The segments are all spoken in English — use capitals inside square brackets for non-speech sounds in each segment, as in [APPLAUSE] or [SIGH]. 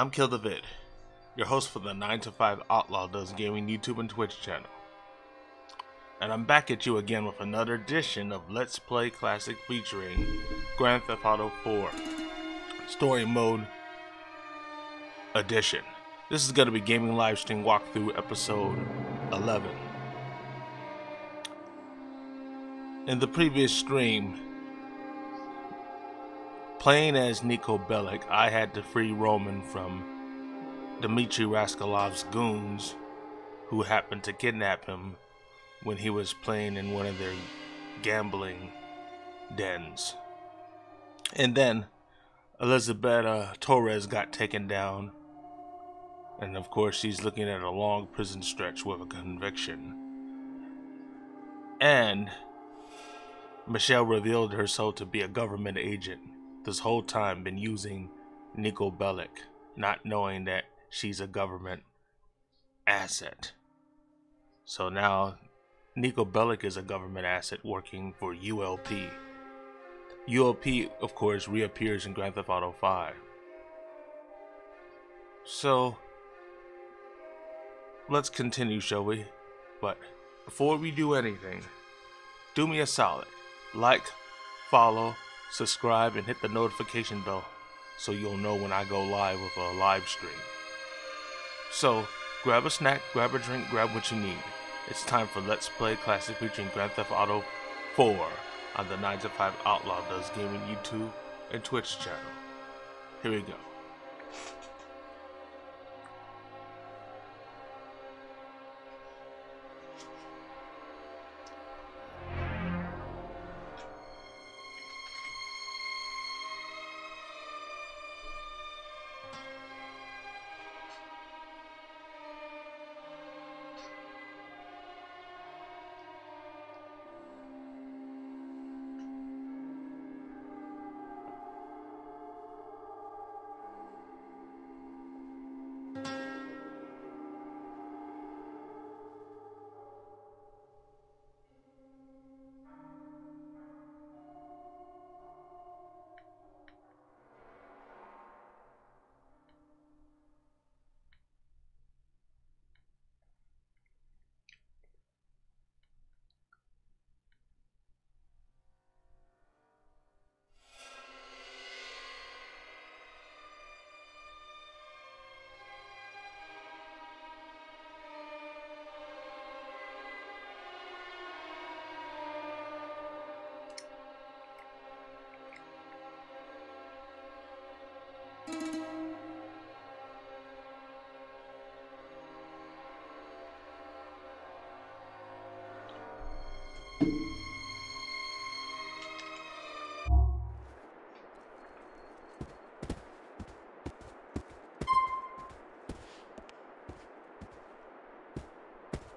I'm Kill the Vid, your host for the 9 to 5 Outlaw Does Gaming YouTube and Twitch channel. And I'm back at you again with another edition of Let's Play Classic featuring Grand Theft Auto 4 Story Mode Edition. This is going to be Gaming Livestream Walkthrough Episode 11. In the previous stream, Playing as Niko Bellic, I had to free Roman from Dimitri Rascalov's goons, who happened to kidnap him when he was playing in one of their gambling dens. And then Elizabeth Torres got taken down, and of course, she's looking at a long prison stretch with a conviction. And Michelle revealed herself to be a government agent this whole time been using Niko Bellic, not knowing that she's a government asset. So now Niko Bellic is a government asset working for ULP. ULP, of course, reappears in Grand Theft Auto 5. So, let's continue, shall we? But before we do anything, do me a solid. Like, follow, subscribe, and hit the notification bell so you'll know when I go live with a live stream. So, grab a snack, grab a drink, grab what you need. It's time for Let's Play Classic featuring Grand Theft Auto 4 on the 9 to 5 Outlaw Does Gaming YouTube and Twitch channel. Here we go.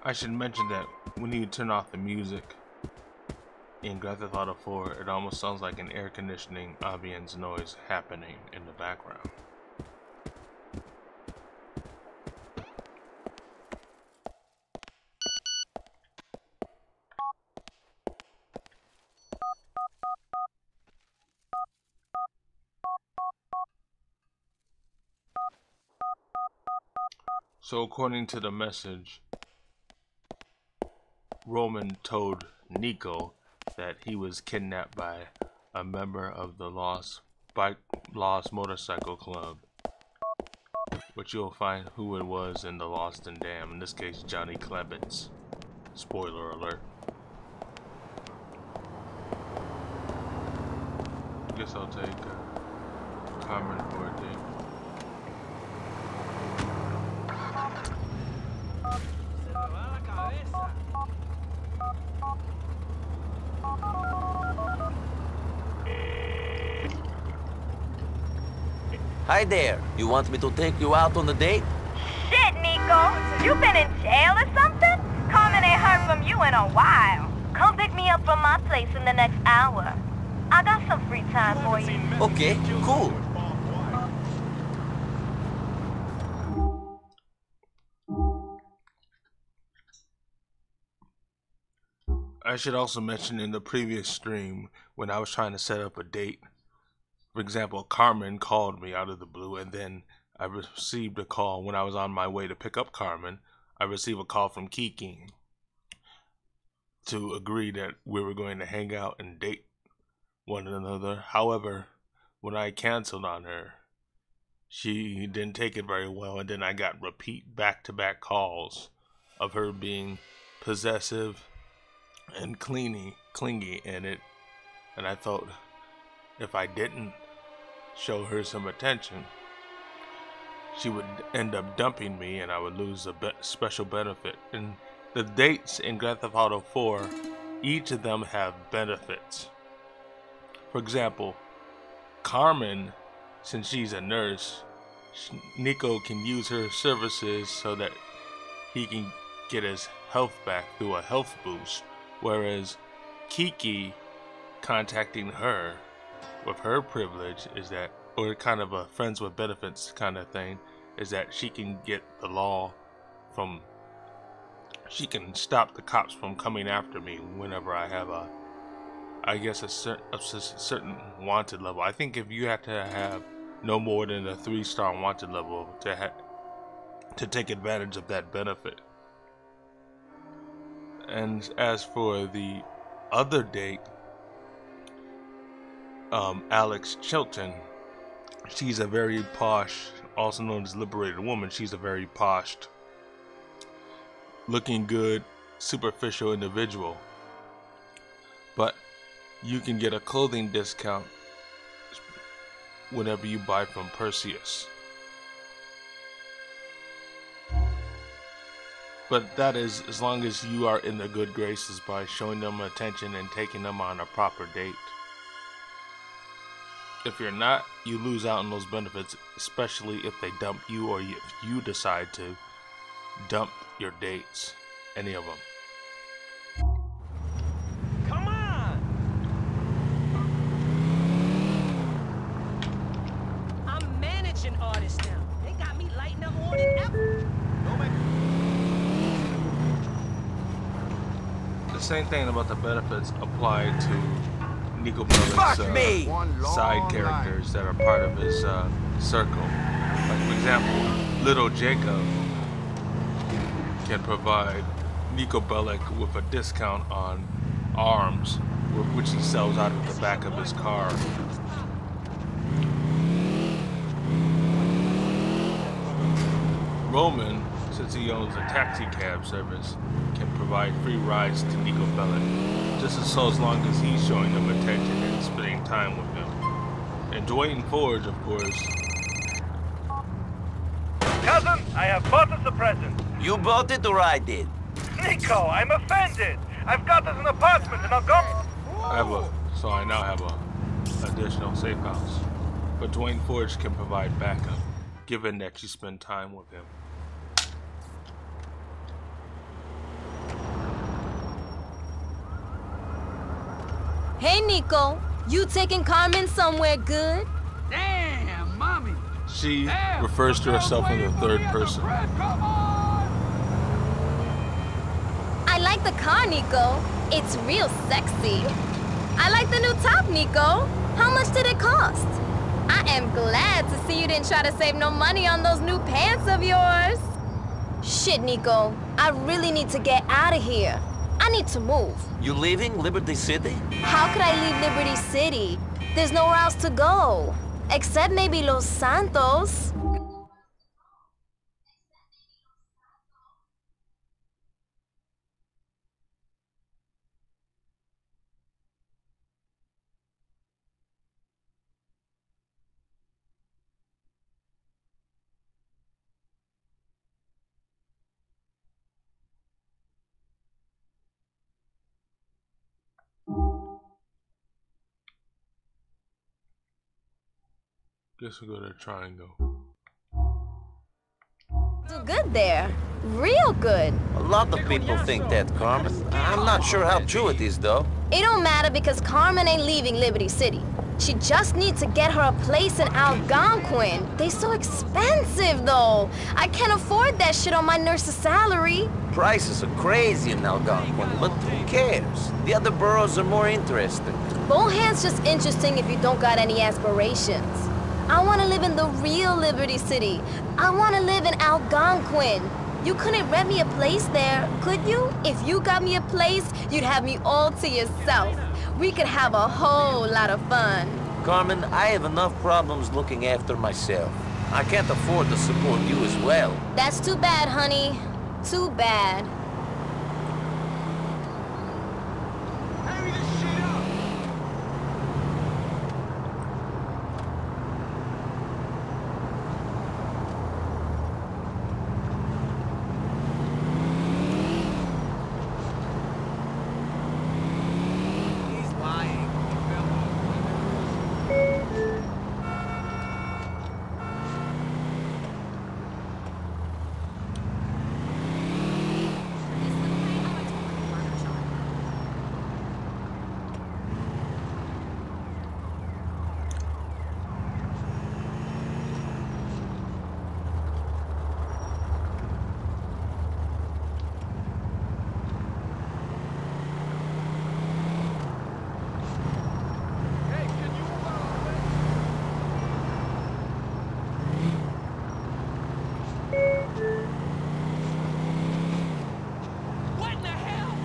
I should mention that when you turn off the music in Grand Theft Auto 4, it almost sounds like an air conditioning ambience noise happening in the background. So according to the message, Roman told Niko that he was kidnapped by a member of the Lost Bike Lost Motorcycle Club, But you'll find who it was in the Lost and Damned. In this case, Johnny Klebitz. Spoiler alert. Guess I'll take a Carmen for a day. Hi there. You want me to take you out on a date? Shit, Niko! You been in jail or something? Carmen ain't heard from you in a while. Come pick me up from my place in the next hour. I got some free time for you. Okay, cool. I should also mention in the previous stream when I was trying to set up a date, for example, Carmen called me out of the blue, and then I received a call when I was on my way to pick up Carmen. I received a call from Kiki to agree that we were going to hang out and date one another. However, when I canceled on her, she didn't take it very well, and then I got repeat back to back calls of her being possessive and clingy, clingy in it, and I thought if I didn't show her some attention, she would end up dumping me, and I would lose a be- special benefit. And the dates in Grand Theft Auto 4, each of them have benefits. For example, Carmen, since she's a nurse, Niko can use her services so that he can get his health back through a health boost Whereas Kiki contacting her with her privilege is that, or kind of a friends with benefits kind of thing, is that she can get the law from, she can stop the cops from coming after me whenever I have a, I guess a, cer- certain wanted level. I think if you have to have no more than a three star wanted level to ha- to take advantage of that benefit. And as for the other date, um, Alex Chilton, she's a very posh, also known as liberated woman. She's a very posh, looking good, superficial individual. But you can get a clothing discount whenever you buy from Perseus. But that is as long as you are in the good graces by showing them attention and taking them on a proper date. If you're not, you lose out on those benefits, especially if they dump you or if you decide to dump your dates, any of them. Come on! I'm managing artists now. They got me lighting up more than. The same thing about the benefits applied to Niko Bellic's uh, side characters that are part of his uh, circle. Like, for example, Little Jacob can provide Niko Bellic with a discount on arms, which he sells out of the back of his car. Roman since he owns a taxi cab service, can provide free rides to Niko Bellic, just as so as long as he's showing them attention and spending time with him. And Dwayne Forge, of course. Cousin, I have bought us a present. You bought it or I did? Niko, I'm offended. I've got us an apartment and I'll go. I have a, so I now have a additional safe house. But Dwayne Forge can provide backup, given that you spend time with him. Hey, Niko. You taking Carmen somewhere good? Damn, mommy. She Damn, refers to herself in the third person. I like the car, Niko. It's real sexy. I like the new top, Niko. How much did it cost? I am glad to see you didn't try to save no money on those new pants of yours. Shit, Niko. I really need to get out of here. I need to move. You leaving Liberty City? How could I leave Liberty City? There's nowhere else to go. Except maybe Los Santos. Guess we'll go to Triangle. Do good there. Real good. A lot of people think that, Carmen. I'm not sure how true it is, though. It don't matter because Carmen ain't leaving Liberty City. She just needs to get her a place in Algonquin. They so expensive, though. I can't afford that shit on my nurse's salary. Prices are crazy in Algonquin, but who cares? The other boroughs are more interesting. Bohan's just interesting if you don't got any aspirations. I want to live in the real Liberty City. I want to live in Algonquin. You couldn't rent me a place there, could you? If you got me a place, you'd have me all to yourself. We could have a whole lot of fun. Carmen, I have enough problems looking after myself. I can't afford to support you as well. That's too bad, honey. Too bad. He's lying. What in the hell?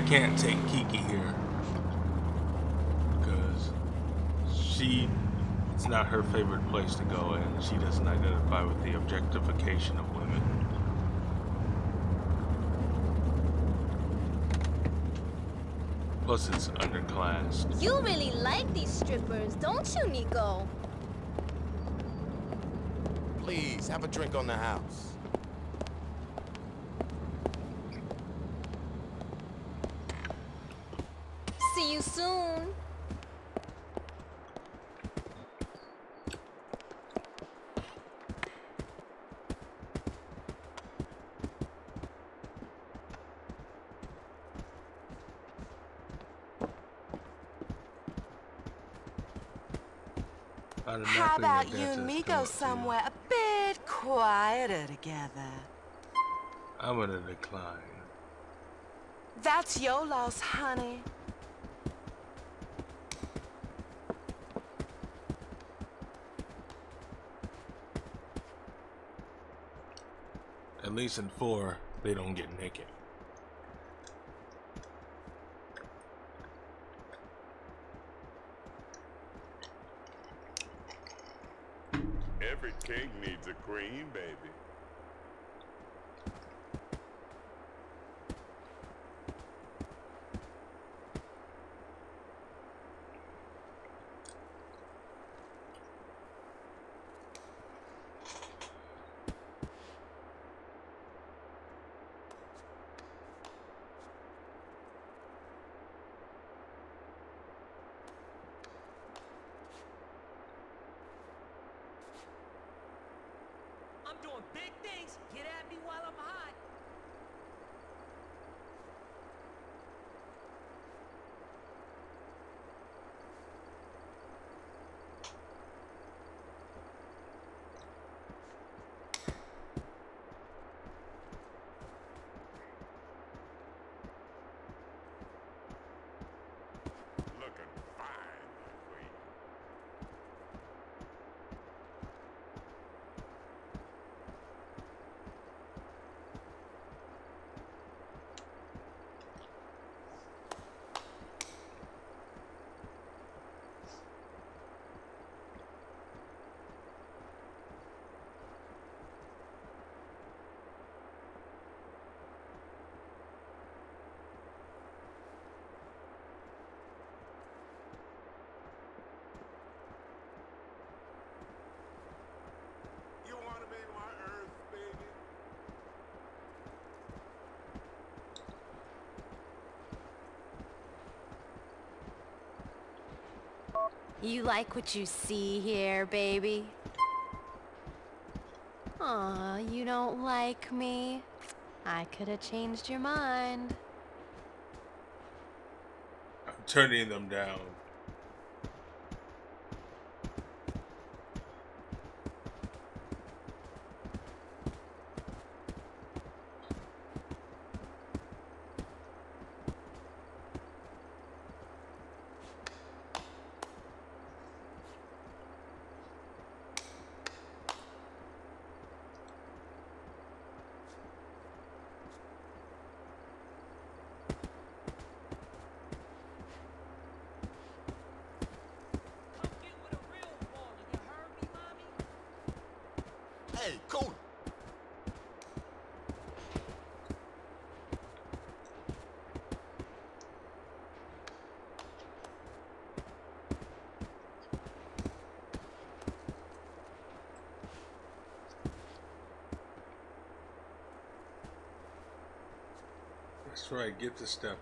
I can't take Kiki here because she it's not her favorite place to go and she doesn't identify with the objectification of women. Plus it's underclassed. You really like these strippers, don't you, Niko? Please, have a drink on the house. See you soon. How about you and me go come to you. somewhere a bit quieter together? I'm gonna decline. That's your loss, honey. At least in four, they don't get naked. Needs a queen, baby. I'm doing big things. Get at me while I'm hot. Looking fine, my queen. You like what you see here, baby? Aw, you don't like me? I could have changed your mind. I'm turning them down. That's right, get to stepping.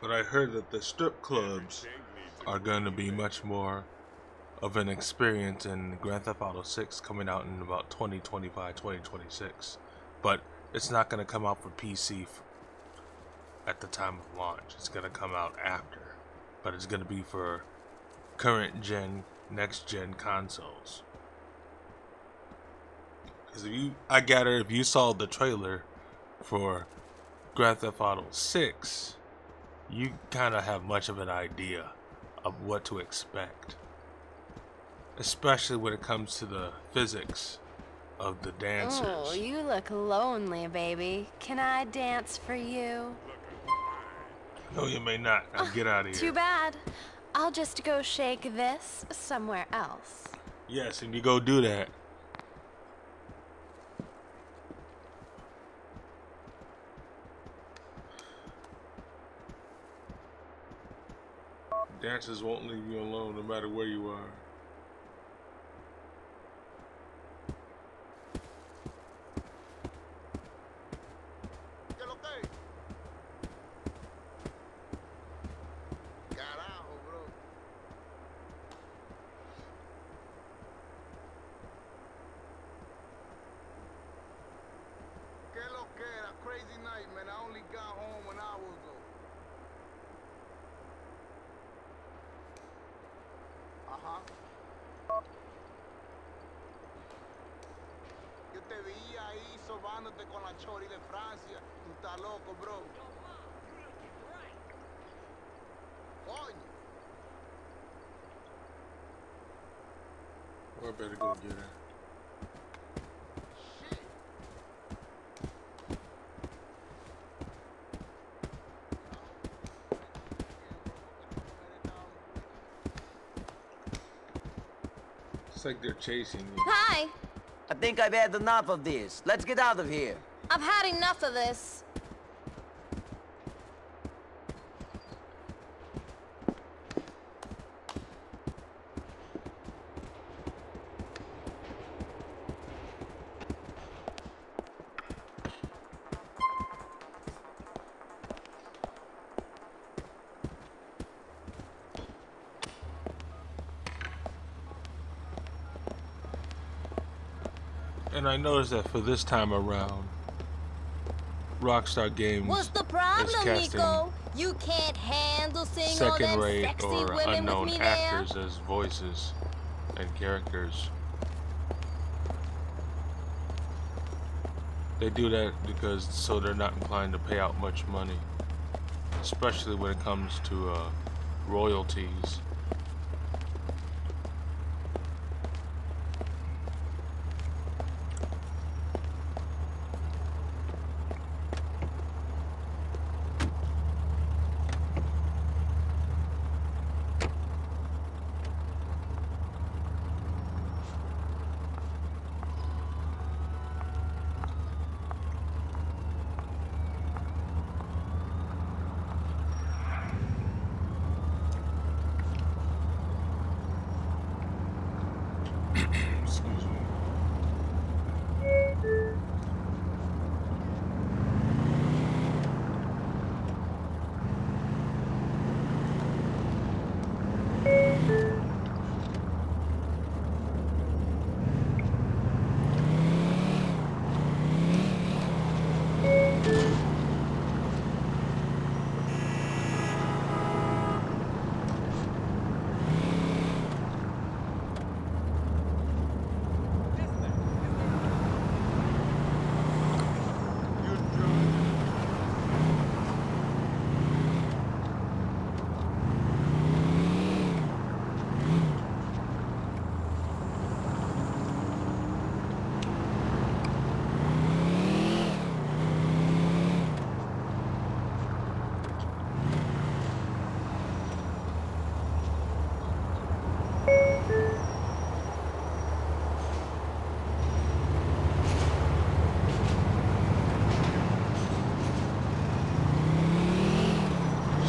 But I heard that the strip clubs are going to be much more of an experience in Grand Theft Auto 6 coming out in about 2025, 2026. But it's not going to come out for PC at the time of launch. It's going to come out after. But it's going to be for current gen, next gen consoles. Because if you, I gather, if you saw the trailer for Grand Theft Auto 6, you kind of have much of an idea of what to expect. Especially when it comes to the physics of the dancers. Oh, you look lonely, baby. Can I dance for you? No, you may not. Now get out of here. Too bad. I'll just go shake this somewhere else. Yes, and you go do that. Dancers won't leave you alone no matter where you are. Better go get her. It's like they're chasing you. Hi! I think I've had enough of this. Let's get out of here. I've had enough of this. And I noticed that for this time around, Rockstar Games What's the is problem, casting Niko? You can't handle seeing second them rate sexy or unknown actors as voices and characters. They do that because so they're not inclined to pay out much money, especially when it comes to uh, royalties.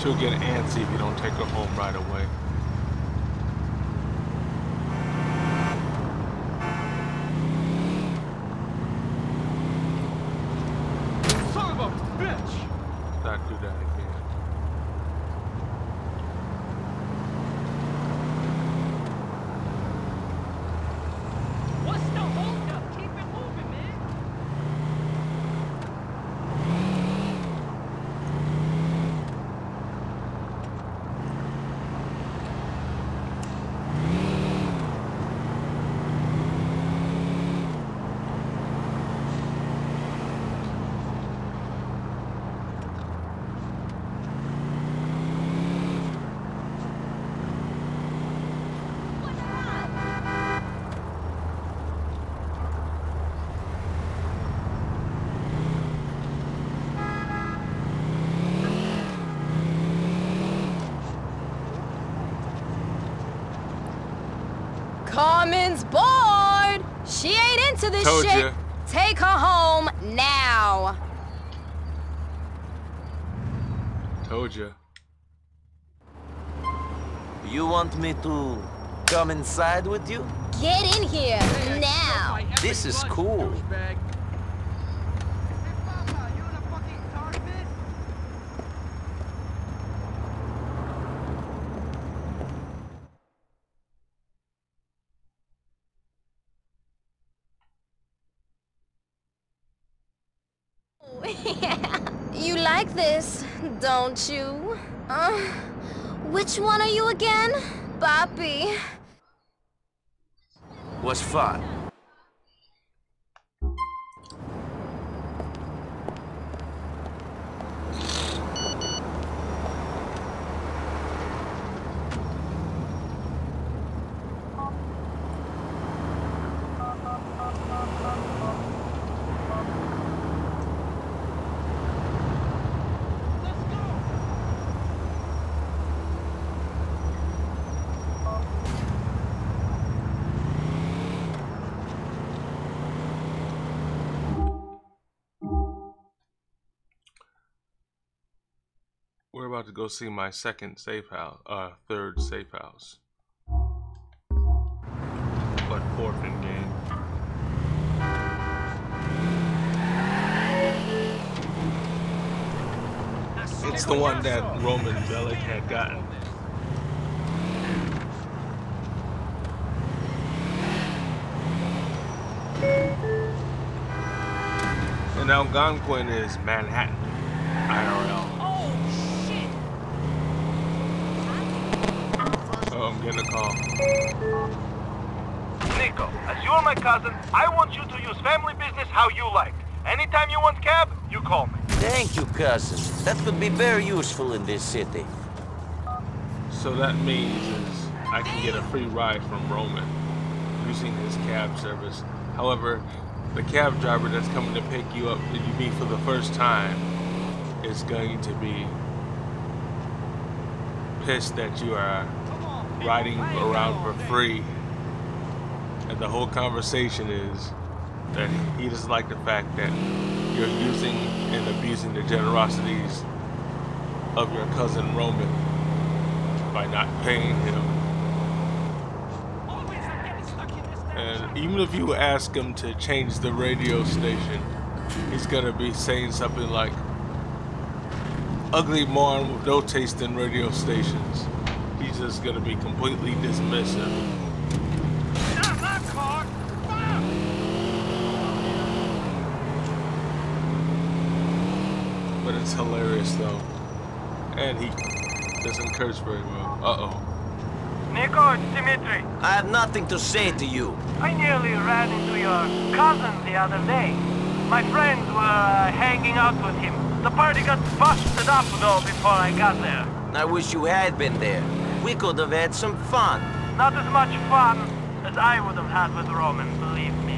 She'll get antsy if you don't take her home right away. Son of a bitch! Not do that again. What's the holdup? Keep it moving, man. Carmen's bored. She ain't into this Told shit. ya. Take her home now. Told you. You want me to come inside with you? Get in here now. This is cool. You like this, don't you? Uh, which one are you again? Go see my second safe house, uh, third safe house. But fourth in game. It's the one that Roman Bellic had gotten. And Algonquin is Manhattan, IRL. Oh, shit. Oh, I'm getting a call. Niko, as you're my cousin, I want you to use family business how you like. Anytime you want cab, you call me. Thank you, cousin. That could be very useful in this city. So that means is I can get a free ride from Roman using his cab service. However, the cab driver that's coming to pick you up that you meet for the first time is going to be pissed that you are riding around for free. And the whole conversation is that he doesn't like the fact that you're using and abusing the generosities of your cousin Roman by not paying him. And even if you ask him to change the radio station, he's gonna be saying something like, ugly Marn with no taste in radio stations. He's just gonna be completely dismissive. Not my car! Fuck! But it's hilarious though. And he doesn't curse very well. Uh-oh. Niko, it's Dimitri. I have nothing to say to you. I nearly ran into your cousin the other day. My friends were uh, hanging out with him. The party got busted up though before I got there. I wish you had been there. We could have had some fun. Not as much fun as I would have had with Roman, believe me.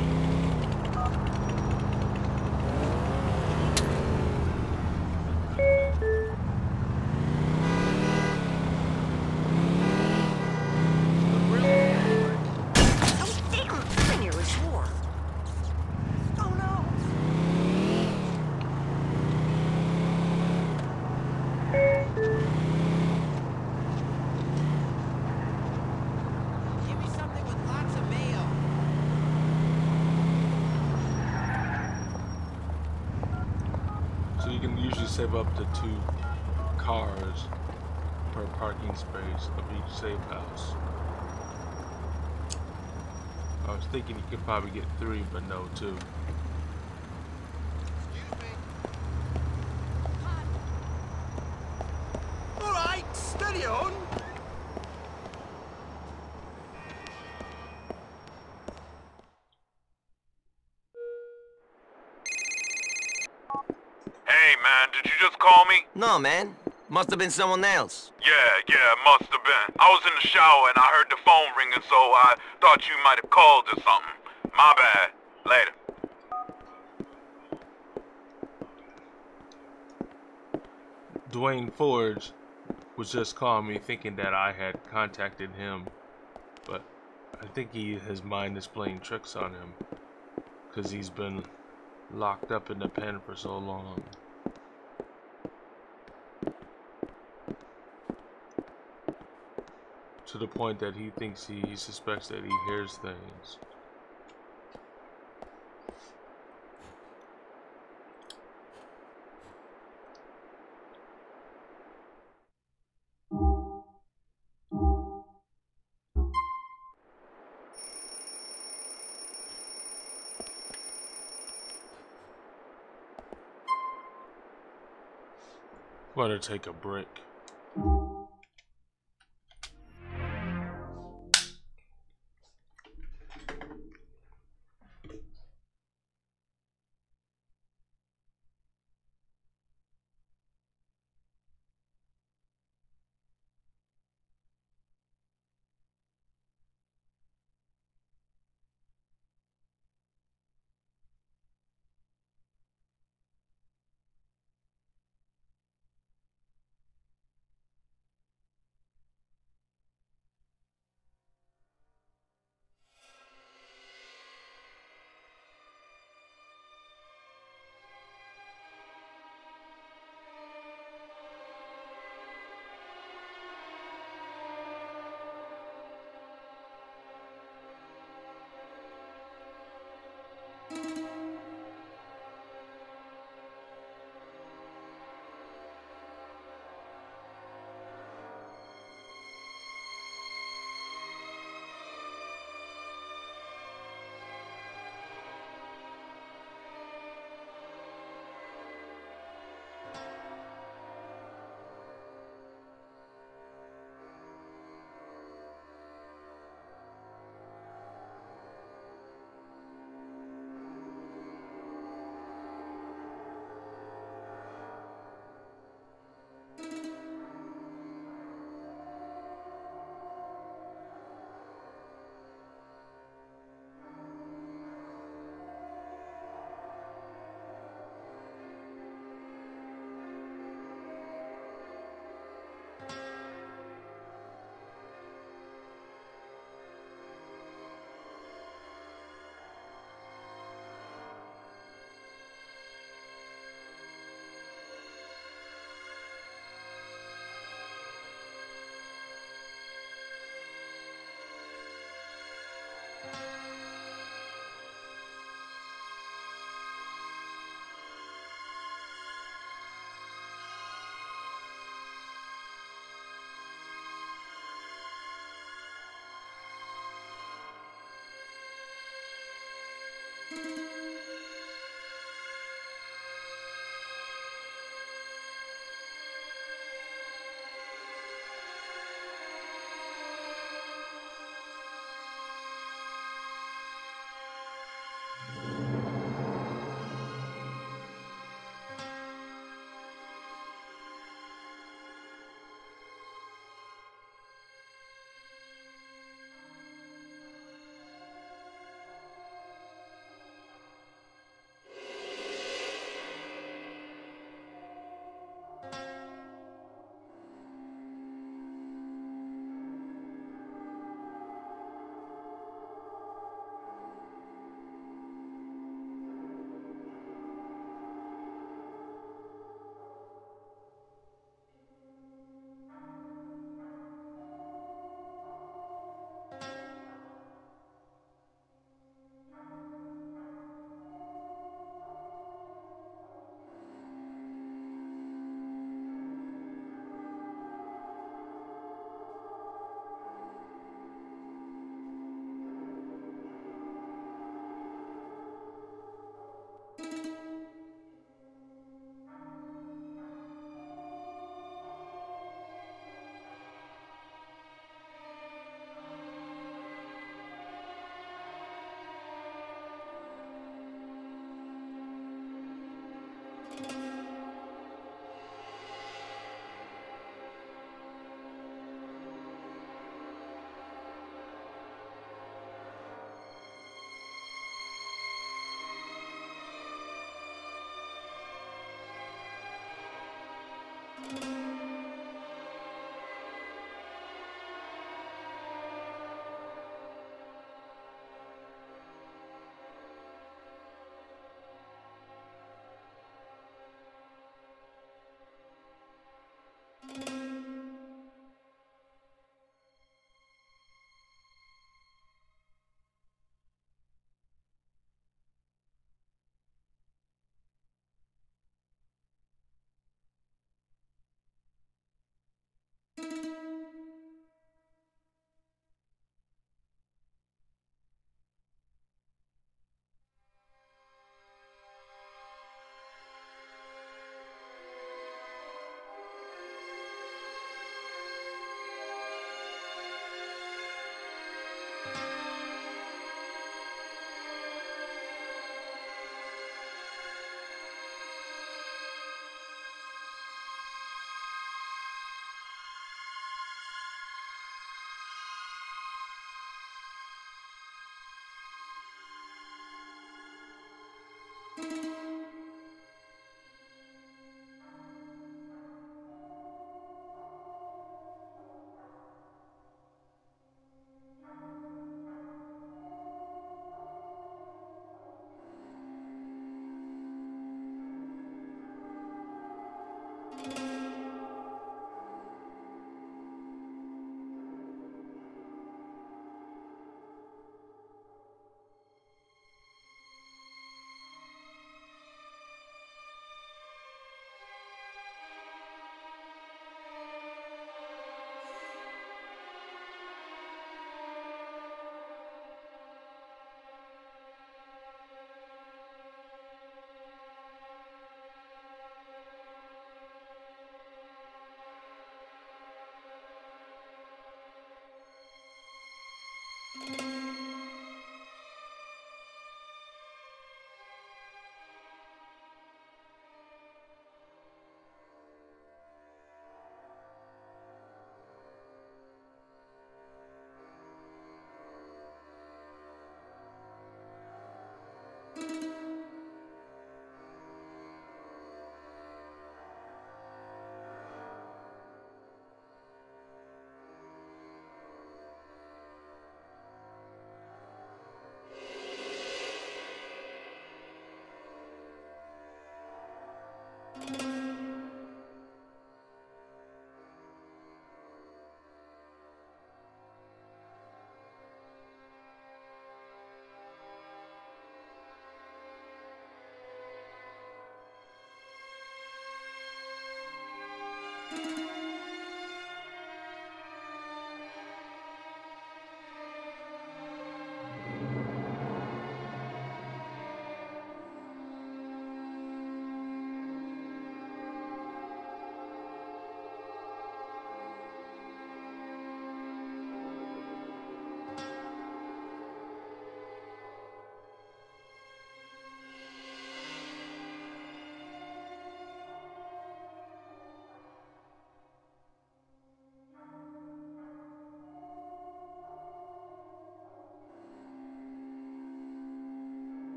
Oh, damn! I nearly swore. Oh, no. you can usually save up to two cars per parking space of each safe house. I was thinking you could probably get three, but no, two. All right, steady on. Hey, man, did you just call me? No, man. Must have been someone else. Yeah, yeah, must have been. I was in the shower and I heard the phone ringing, so I thought you might have called or something. My bad. Later. Dwayne Forge was just calling me thinking that I had contacted him, but I think he his mind is playing tricks on him because he's been locked up in the pen for so long. To the point that he thinks he, he suspects that he hears things. To take a break.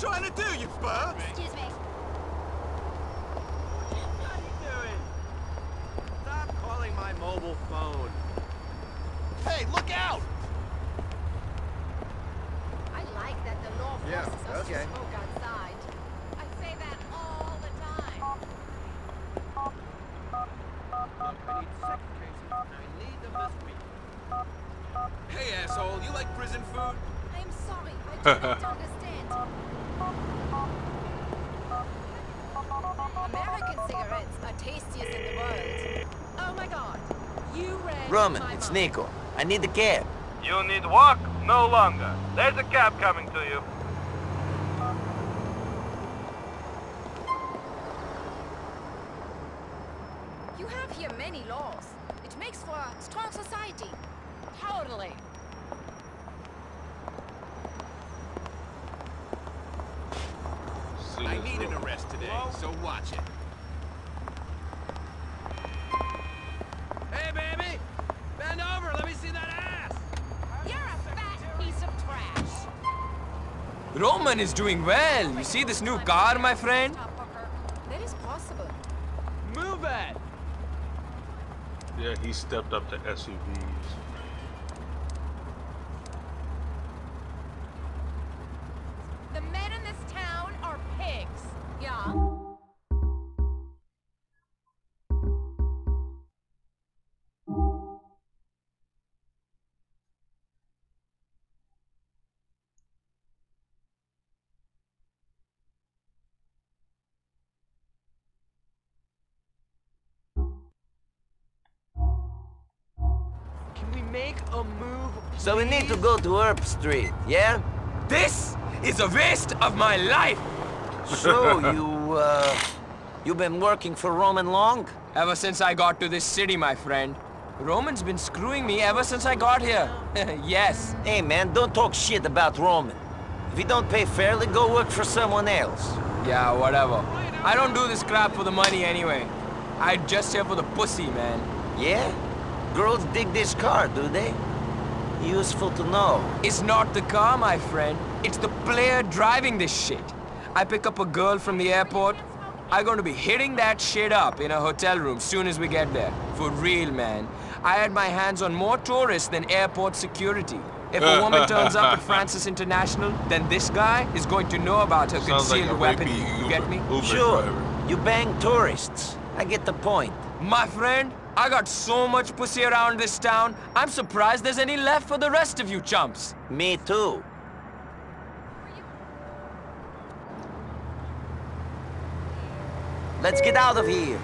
Trying to do, you spur? Excuse me. What are you doing? Stop calling my mobile phone. Hey, look out! I like that the law Yeah, forces us okay. to smoke outside. I say that all the time. Look, I need sex cases, and I need them this week. Hey, asshole, you like prison food? I'm sorry, I do not understand. American cigarettes are tastiest in the world. Oh my god, you read Roman, my it's mind. Niko. I need the cab. You need walk no longer. There's a cab coming to you. Roman is doing well. You see this new car, my friend? That is possible. Move it! Yeah, he stepped up to SUVs. Go to Earp Street, yeah? This is a waste of my life. So [LAUGHS] you, uh, you been working for Roman long? Ever since I got to this city, my friend. Roman's been screwing me ever since I got here. [LAUGHS] yes. Hey man, don't talk shit about Roman. If you don't pay fairly, go work for someone else. Yeah, whatever. I don't do this crap for the money anyway. I just here for the pussy, man. Yeah? Girls dig this car, do they? Useful to know. It's not the car, my friend. It's the player driving this shit. I pick up a girl from the airport. I'm gonna be hitting that shit up in a hotel room soon as we get there. For real, man. I had my hands on more tourists than airport security. If a woman [LAUGHS] turns up at Francis International, then this guy is going to know about her Sounds concealed a weapon. rapey You get me? Uber Sure, driver. you bang tourists. I get the point. My friend, I got so much pussy around this town, I'm surprised there's any left for the rest of you chumps. Me too. Let's get out of here.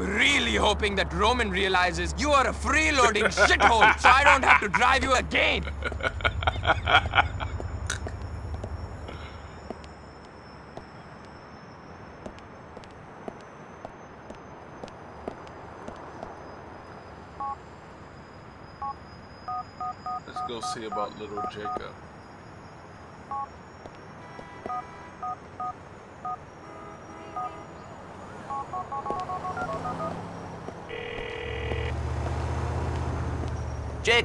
I'm really hoping that Roman realizes you are a freeloading [LAUGHS] shithole, so I don't have to drive you again. Let's go see about little Jacob.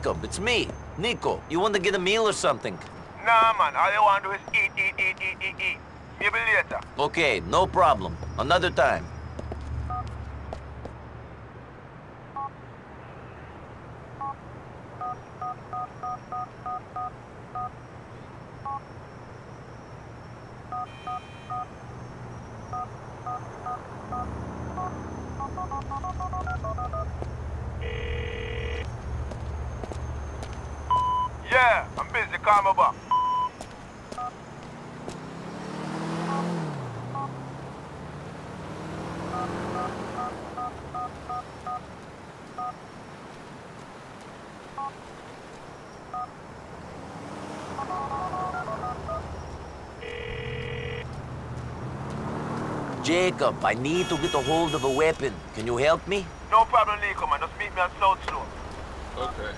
Jacob, it's me, Niko. You want to get a meal or something? Nah, man. All you want to do is eat, eat, eat, eat, eat, eat. Maybe later. Okay, no problem. Another time. Yeah, I'm busy. Call me back. Jacob, I need to get a hold of a weapon. Can you help me? No problem, Niko, man. Just meet me at South Shore. Okay.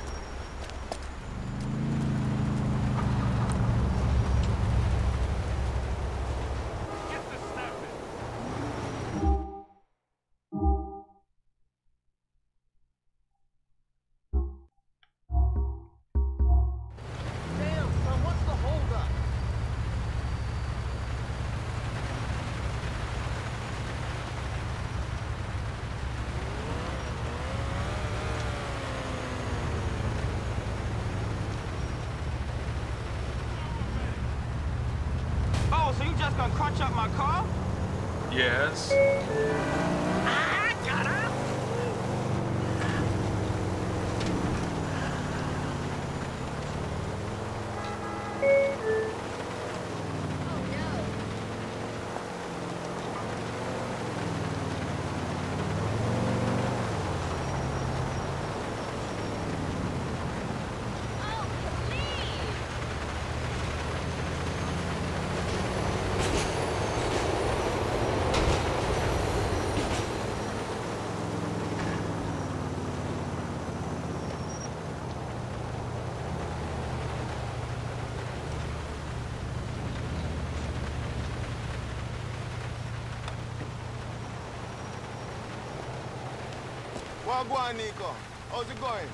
On, Niko. How's it going?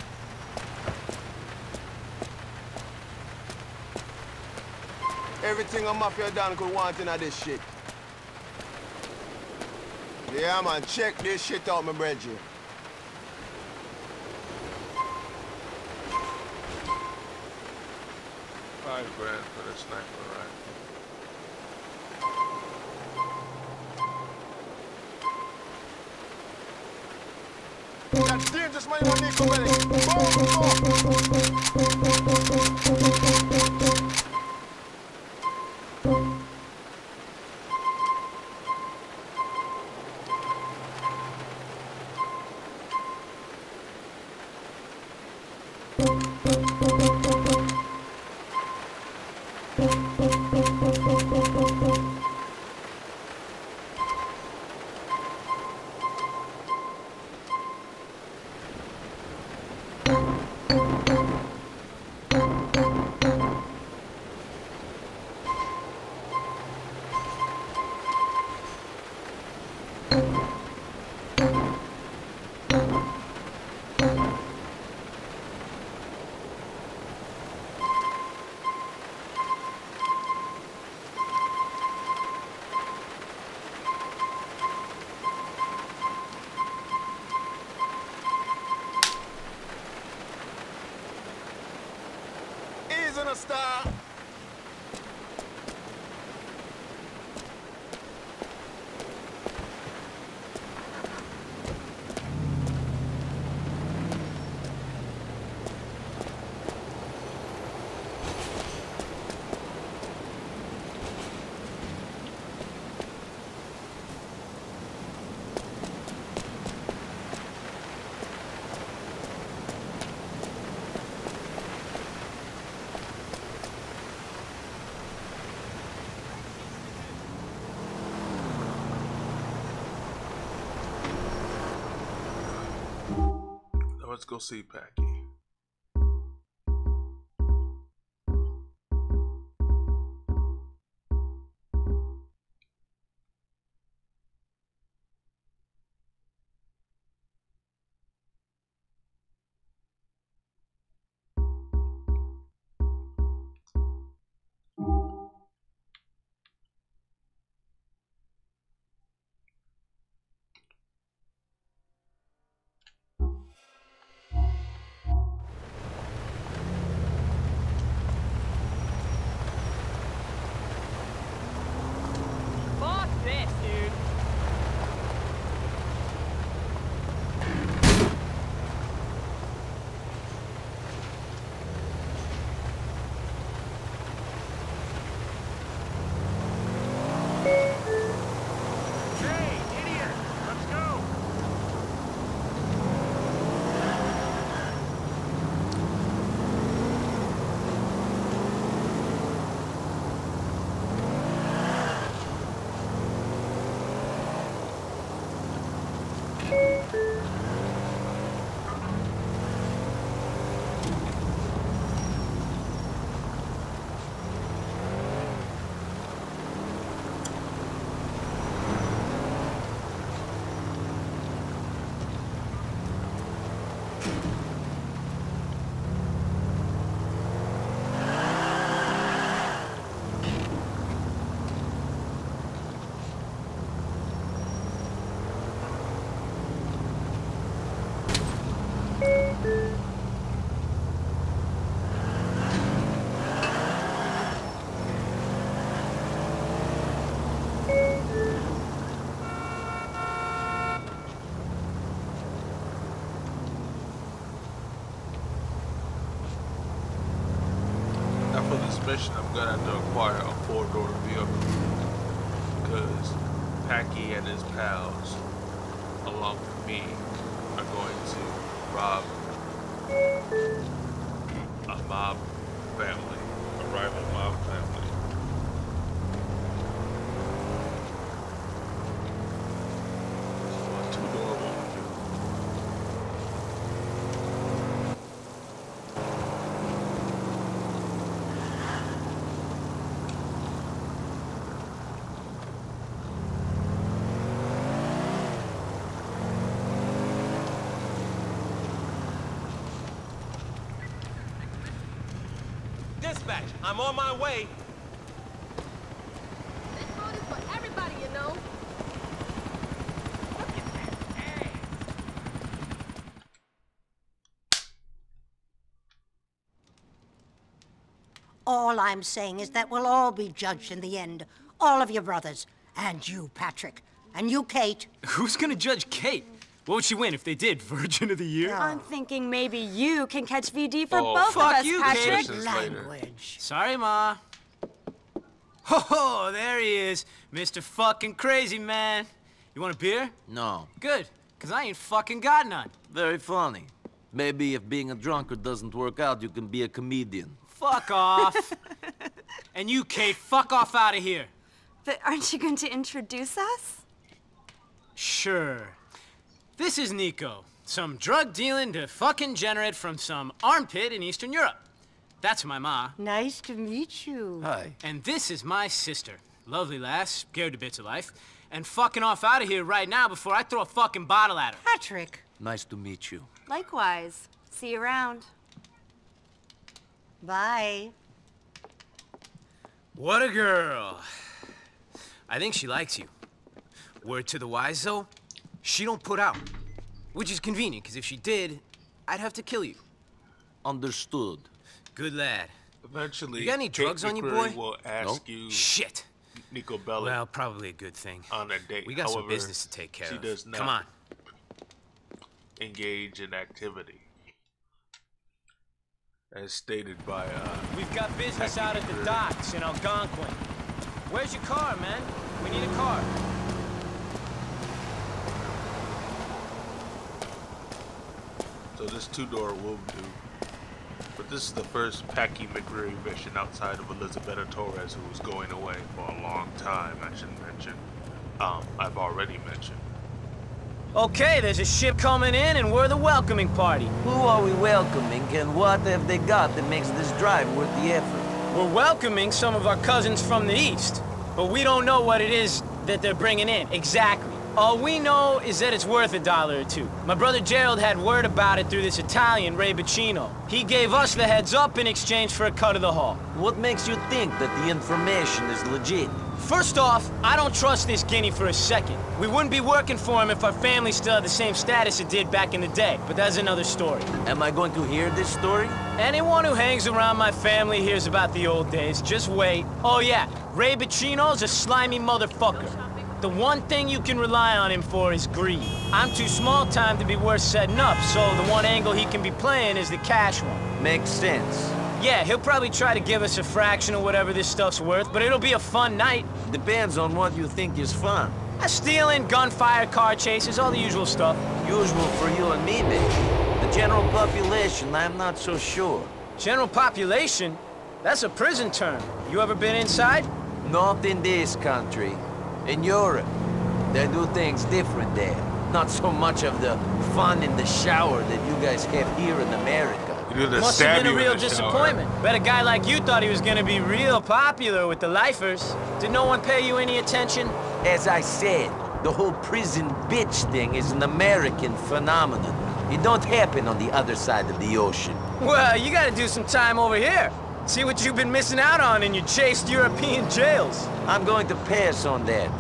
Everything a mafia done could want in this shit. Yeah, man, check this shit out, my brethren. Five grand for the sniper rifle. That's dangerous, man, you want Niko, Easy go see I'm on my way. This road is for everybody, you know. All I'm saying is that we'll all be judged in the end. All of your brothers. And you, Patrick. And you, Kate. Who's gonna judge Kate? What would she win if they did? [LAUGHS] Virgin of the Year? I'm thinking maybe you can catch VD for Oh, both fuck of us, you, Patrick. Kate. Language. Sorry, Ma. Ho ho, there he is, Mr. Fucking Crazy Man. You want a beer? No. Good, because I ain't fucking got none. Very funny. Maybe if being a drunkard doesn't work out, you can be a comedian. Fuck off. [LAUGHS] and you, Kate, fuck off out of here. But aren't you going to introduce us? Sure. This is Niko, some drug dealing to fucking generate from some armpit in Eastern Europe. That's my ma. Nice to meet you. Hi. And this is my sister. Lovely lass, scared to bits of life. And fucking off out of here right now before I throw a fucking bottle at her. Patrick. Nice to meet you. Likewise. See you around. Bye. What a girl. I think she likes you. Word to the wise, though, she don't put out. Which is convenient, because if she did, I'd have to kill you. Understood. Good lad. Eventually, You got any drugs on you, McReary boy? will ask you Shit. Niko Bellic Well, probably a good thing. on a date. We got some business to take care she of. does not Come on. engage in activity. As stated by uh We've got business out at the docks in Algonquin. Where's your car, man? We need a car. So this two-door will do. But this is the first Packie McReary mission outside of Elizabeta Torres, who was going away for a long time. I shouldn't mention. Um, I've already mentioned. Okay, there's a ship coming in, and we're the welcoming party. Who are we welcoming, and what have they got that makes this drive worth the effort? We're welcoming some of our cousins from the east, but we don't know what it is that they're bringing in exactly. All we know is that it's worth a dollar or two. My brother Gerald had word about it through this Italian, Ray Boccino. He gave us the heads up in exchange for a cut of the haul. What makes you think that the information is legit? First off, I don't trust this guinea for a second. We wouldn't be working for him if our family still had the same status it did back in the day, but that's another story. Am I going to hear this story? Anyone who hangs around my family hears about the old days. Just wait. Oh yeah, Ray Boccino's a slimy motherfucker. The one thing you can rely on him for is greed. I'm too small time to be worth setting up, so the one angle he can be playing is the cash one. Makes sense. Yeah, he'll probably try to give us a fraction of whatever this stuff's worth, but it'll be a fun night. Depends on what you think is fun. Uh, Stealing, gunfire, car chases, all the usual stuff. Usual for you and me, maybe. The general population, I'm not so sure. General population? That's a prison term. You ever been inside? Not in this country. In Europe. They do things different there. Not so much of the fun in the shower that you guys have here in America. You do Must have been a real disappointment. Bet a guy like you thought he was gonna be real popular with the lifers. Did no one pay you any attention? As I said, the whole prison bitch thing is an American phenomenon. It don't happen on the other side of the ocean. Well, you gotta do some time over here. See what you've been missing out on in your chaste European jails. I'm going to pass on that.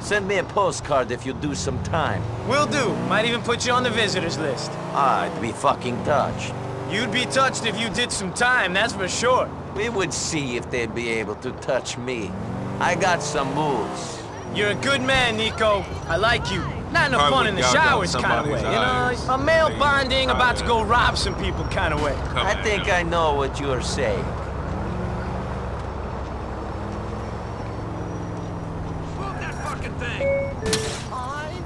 Send me a postcard if you do some time. Will do. Might even put you on the visitors list. I'd be fucking touched. You'd be touched if you did some time, that's for sure. We would see if they'd be able to touch me. I got some moves. You're a good man, Niko. I like you. Not in a fun in the showers kind of way, you know? A male bonding, about to go rob some people kind of way. I think I know what you're saying. Move that fucking thing! I'm!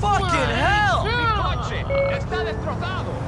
Fucking hell! Mi coche está destrozado!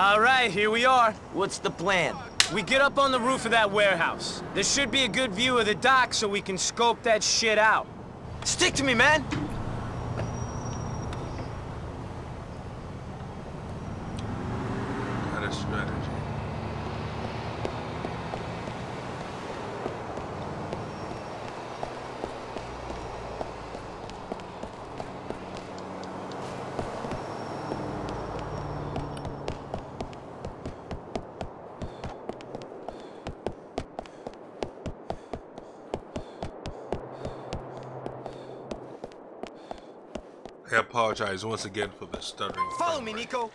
All right, here we are. What's the plan? We get up on the roof of that warehouse. There should be a good view of the dock so we can scope that shit out. Stick to me, man! I apologize once again for the stuttering. Follow me, Niko.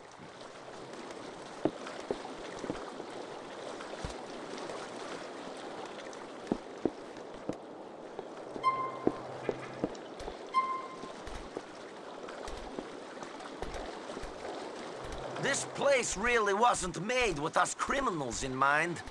This place really wasn't made with us criminals in mind.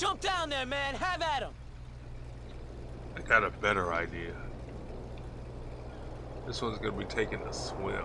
Jump down there, man. Have at him. I got a better idea. This one's gonna be taking a swim.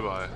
Bye bye.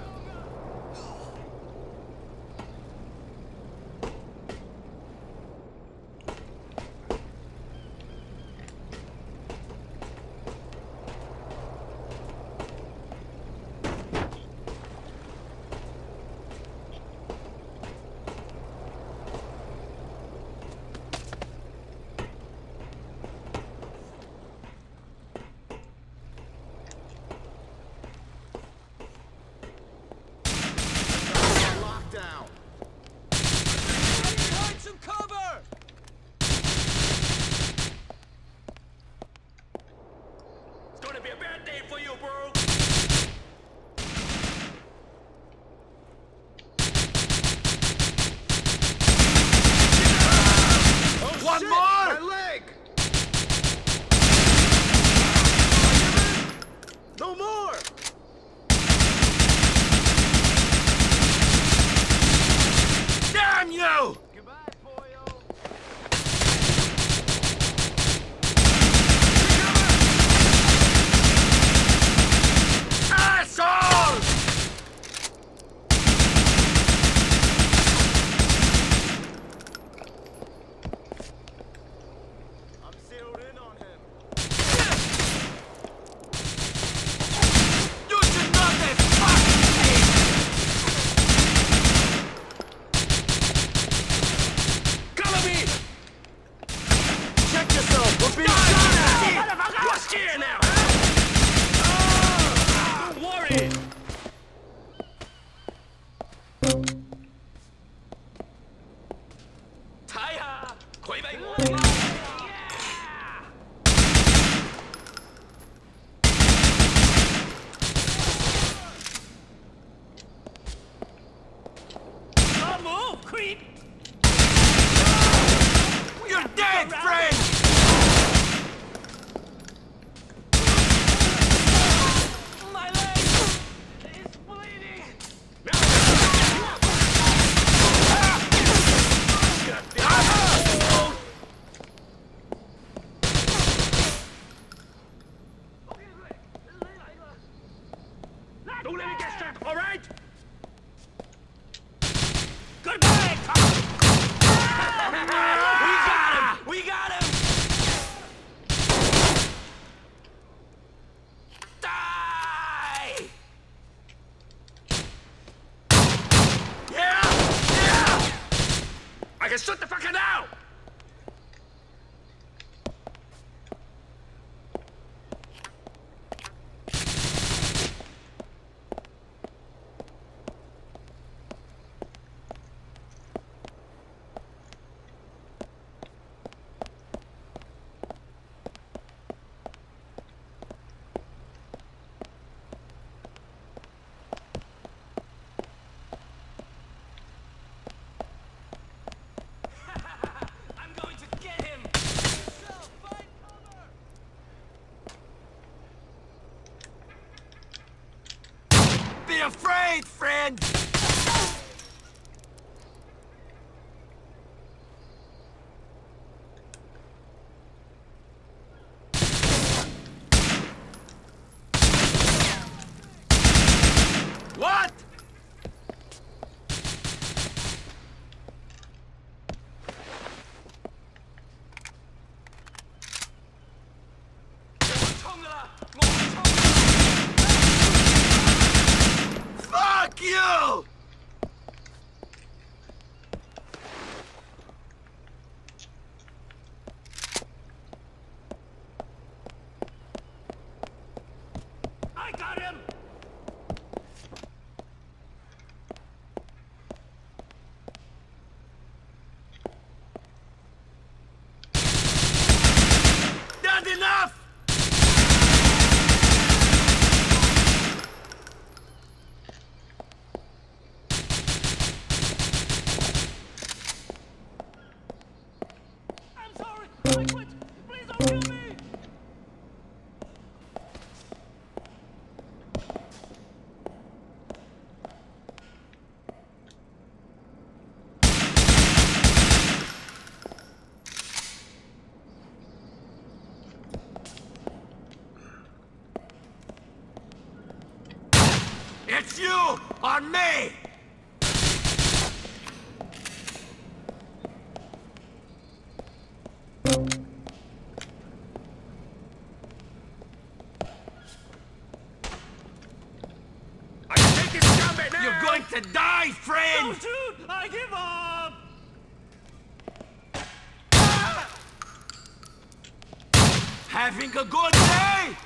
Having a good day?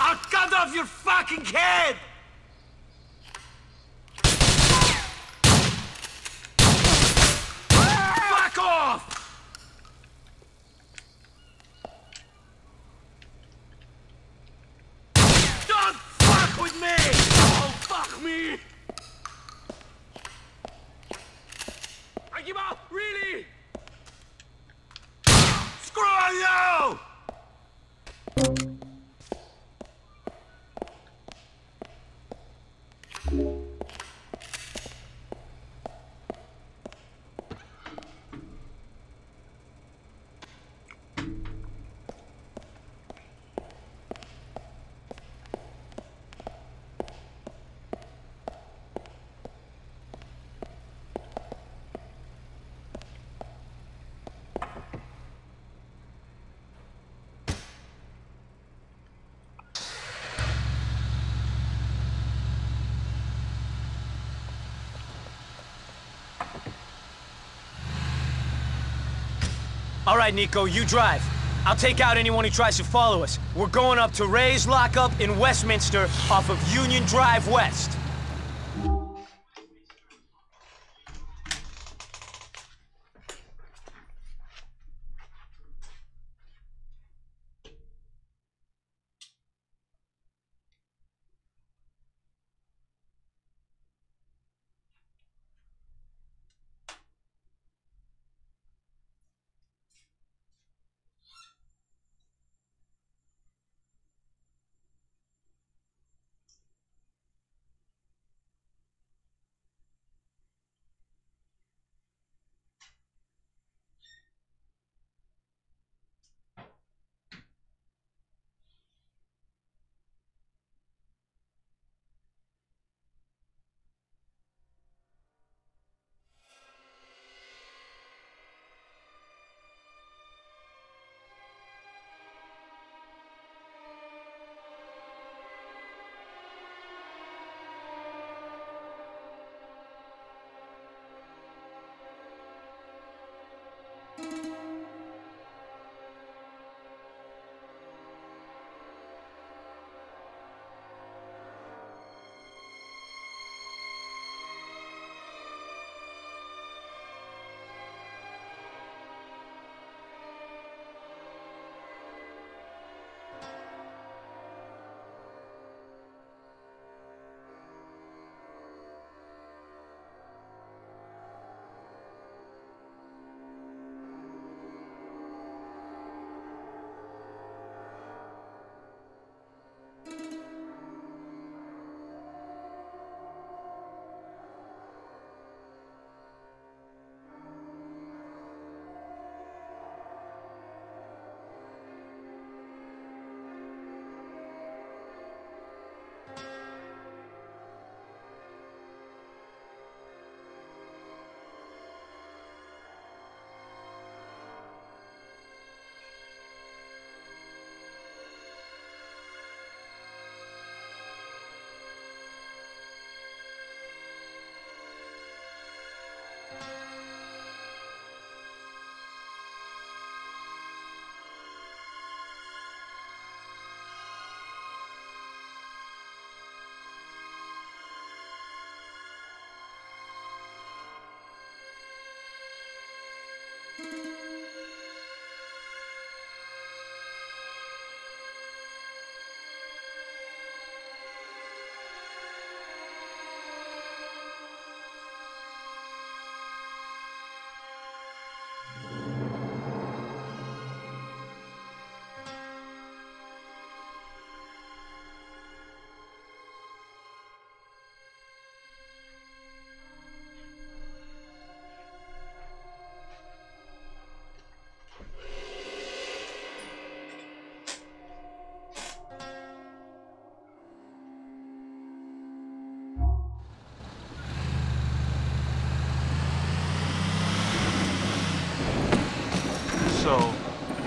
I'll cut off your fucking head! Fuck off! Don't fuck with me! Oh, fuck me! I give up! Really? Screw you! All right, Niko, you drive. I'll take out anyone who tries to follow us. We're going up to Ray's lockup in Westminster off of Union Drive West.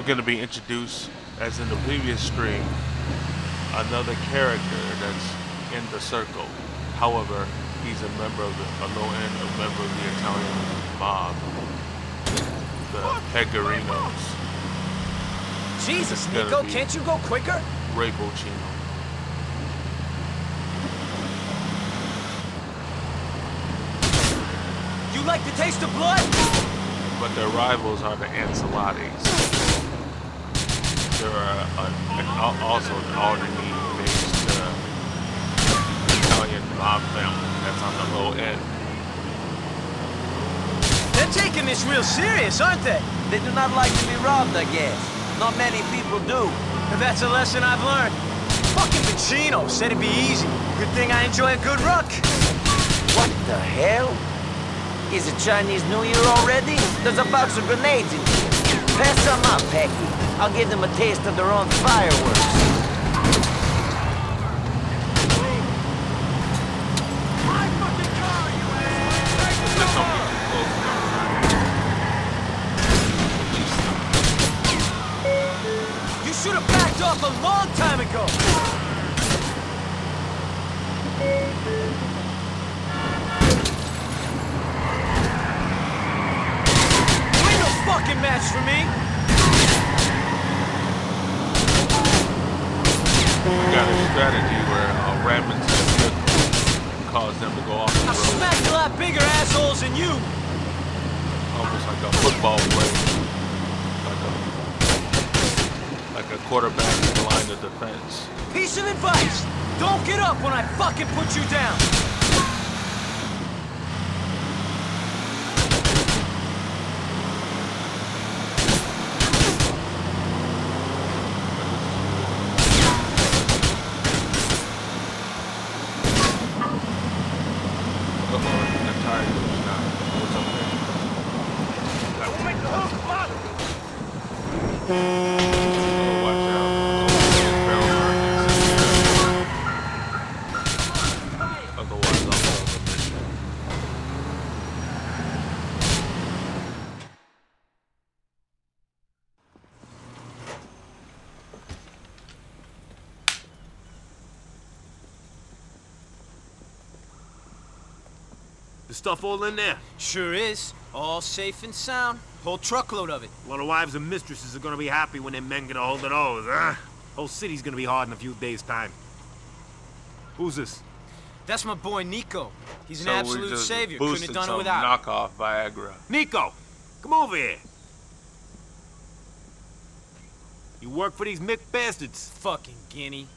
We're going to be introduced, as in the previous stream, another character that's in the circle. However, he's a member of the, a low end, a member of the Italian mob, the Pegorinos. Jesus, Niko, can't you go quicker? Ray Boccino. You like the taste of blood? But their rivals are the Ancelottis. There are uh, an, also an Alderney-based uh, Italian mob family that's on the low end. They're taking this real serious, aren't they? They do not like to be robbed, I guess. Not many people do. That's a lesson I've learned. Fucking Boccino said it'd be easy. Good thing I enjoy a good ruck. What the hell? Is it Chinese New Year already? There's a box of grenades in here. Pass some up, Packie. I'll give them a taste of their own fireworks. Like a quarterback in the line of defense. Piece of advice. Don't get up when I fucking put you down. Uh-oh, the tire goes now. What's up there? Oh, watch out. Otherwise, I'll fail the mission. The stuff all in there? Sure is. All safe and sound. Whole truckload of it. Well, the wives and mistresses are gonna be happy when their men get a hold of those, huh? Whole city's gonna be hard in a few days' time. Who's this? That's my boy Niko. He's an So we absolute just savior. Couldn't have done it some without him. knockoff Viagra. Niko! Come over here. You work for these Mick bastards. Fucking guinea.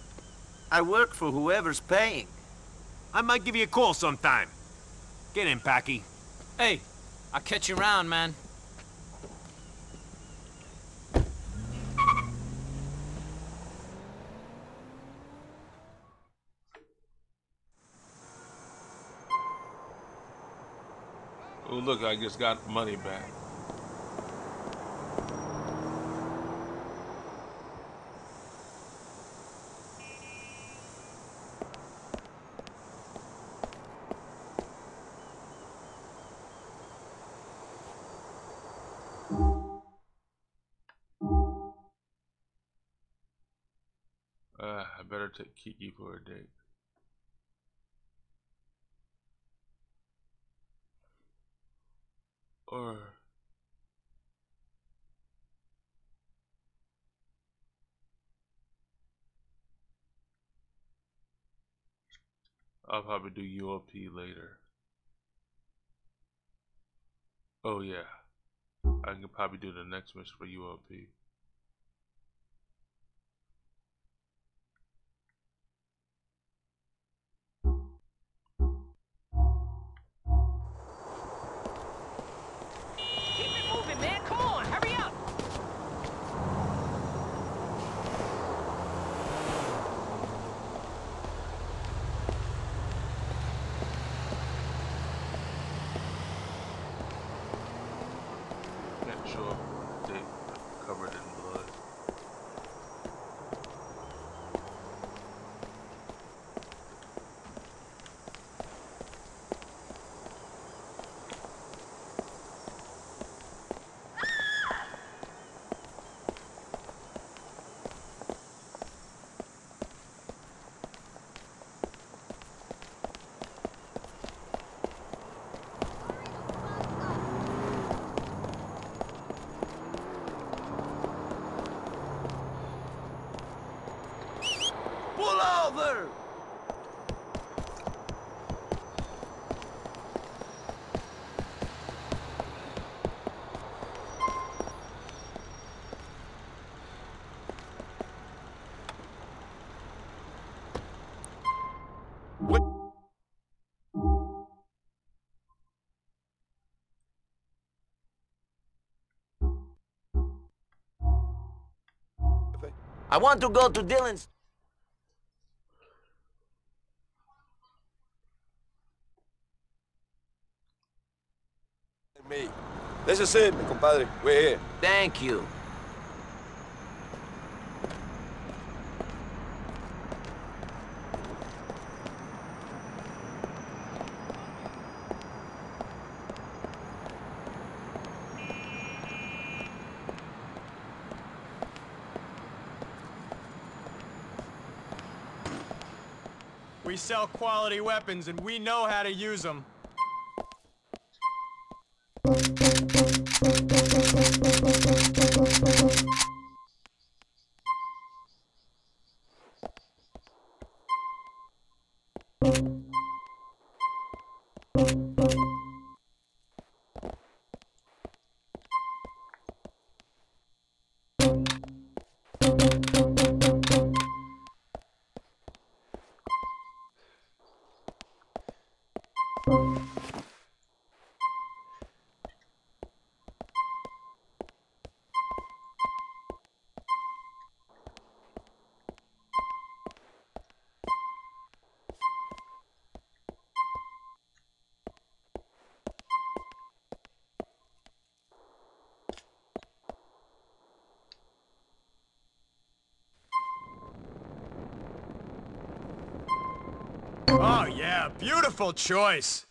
I work for whoever's paying. I might give you a call sometime. Get in, Packie. Hey, I'll catch you around, man. Oh, look, I just got money back. Take Kiki for a date. Or I'll probably do ULP later. Oh yeah. I can probably do the next mission for ULP. I want to go to Dylan's. Me. This is it, mi compadre. We're here. Thank you. Sell quality weapons and we know how to use them. Oh yeah, beautiful choice.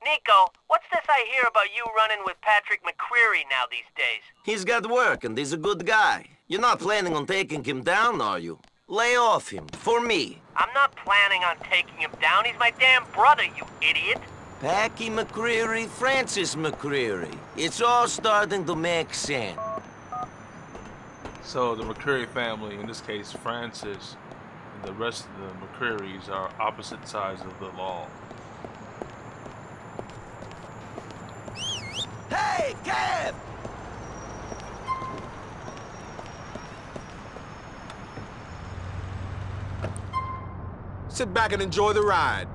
Niko, what's this I hear about you running with Patrick McReary now these days? He's got work and he's a good guy. You're not planning on taking him down, are you? Lay off him, for me. I'm not planning on taking him down. He's my damn brother, you idiot. Packie McReary, Francis McReary. It's all starting to make sense. So the McReary family, in this case Francis, and the rest of the McRearys are opposite sides of the law. Hey, Kev! Sit back and enjoy the ride.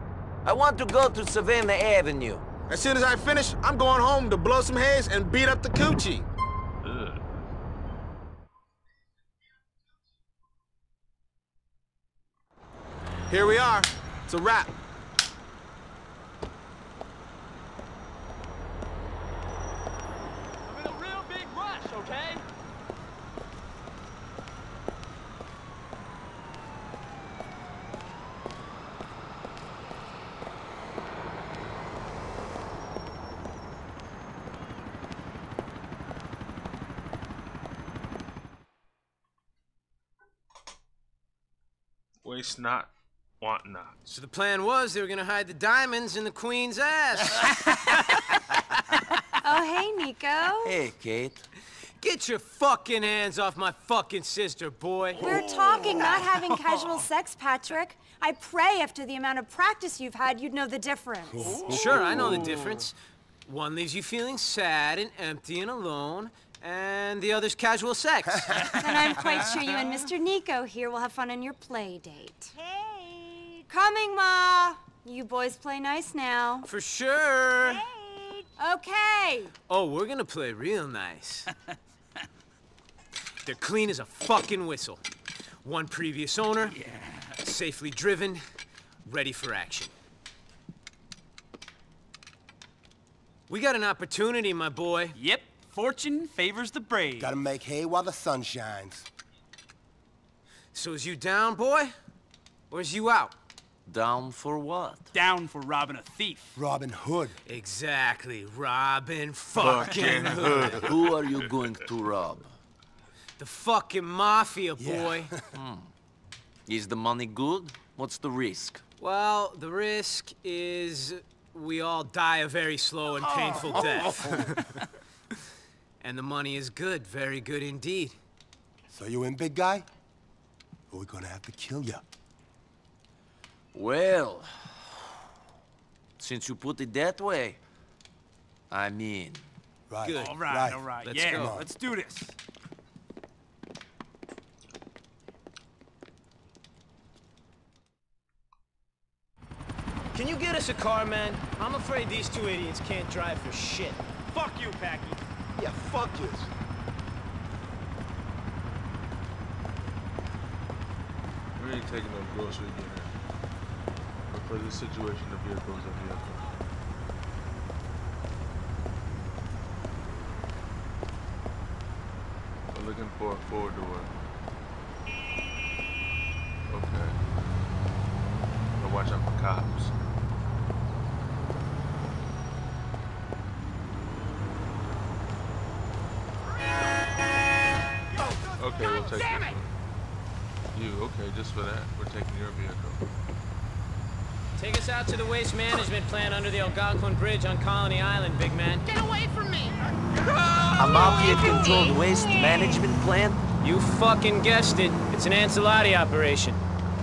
I want to go to Savannah Avenue. As soon as I finish, I'm going home to blow some heads and beat up the coochie. Here we are. It's a wrap. I'm in a real big rush, okay? Waste not, want not. So the plan was they were gonna hide the diamonds in the queen's ass. [LAUGHS] Oh, hey, Niko. Hey, Kate. Get your fucking hands off my fucking sister, boy. We're talking, not having casual sex, Patrick. I pray after the amount of practice you've had, you'd know the difference. Sure, I know the difference. One leaves you feeling sad and empty and alone, and the other's casual sex. [LAUGHS] and I'm quite sure you and Mr. Niko here will have fun on your play date. Hey! Coming, Ma! You boys play nice now. For sure. Okay. Oh, we're gonna play real nice. [LAUGHS] They're clean as a fucking whistle. One previous owner, yeah. safely driven, ready for action. We got an opportunity, my boy. Yep, fortune favors the brave. Gotta make hay while the sun shines. So is you down, boy? Or is you out? Down for what? Down for robbing a thief. Robin Hood. Exactly, Robin fucking Hood. Who are you going to rob? The fucking mafia, boy. [LAUGHS] Hmm. Is the money good? What's the risk? Well, the risk is we all die a very slow and painful death. [LAUGHS] [LAUGHS] And the money is good, very good indeed. So you in, big guy? Or we gonna have to kill you? Well, since you put it that way, I mean. Right. Good. All right, Right. all right. Let's yeah, go. let's do this. Can you get us a car, man? I'm afraid these two idiots can't drive for shit. Fuck you, Packie. Yeah, fuck you. We ain't taking no grocery dinner. But for this situation, the vehicle is a vehicle. We're looking for a four door. Okay. But watch out for cops. Okay, we'll take this one. You, okay, just for that, we're taking your vehicle. Take us out to the waste management plant under the Algonquin Bridge on Colony Island, big man. Get away from me! A mafia-controlled waste management plant? You fucking guessed it. It's an Ancelotti operation.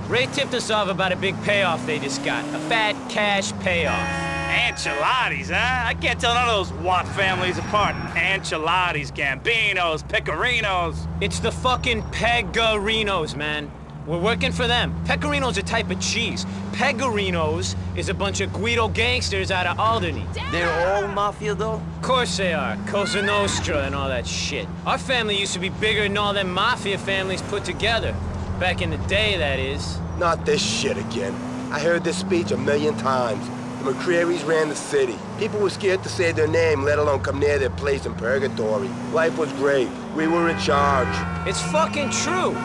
Ray tipped us off about a big payoff they just got. A fat cash payoff. Enchiladas, huh? I can't tell none of those Watt families apart. Enchiladas, Gambinos, Pecorinos. It's the fucking Pegorinos, man. We're working for them. Pecorino's a type of cheese. Pegorinos is a bunch of Guido gangsters out of Alderney. They're all mafia, though? Of course they are. Cosa Nostra and all that shit. Our family used to be bigger than all them mafia families put together. Back in the day, that is. Not this shit again. I heard this speech a million times. The McReary's ran the city. People were scared to say their name, let alone come near their place in purgatory. Life was great. We were in charge. It's fucking true.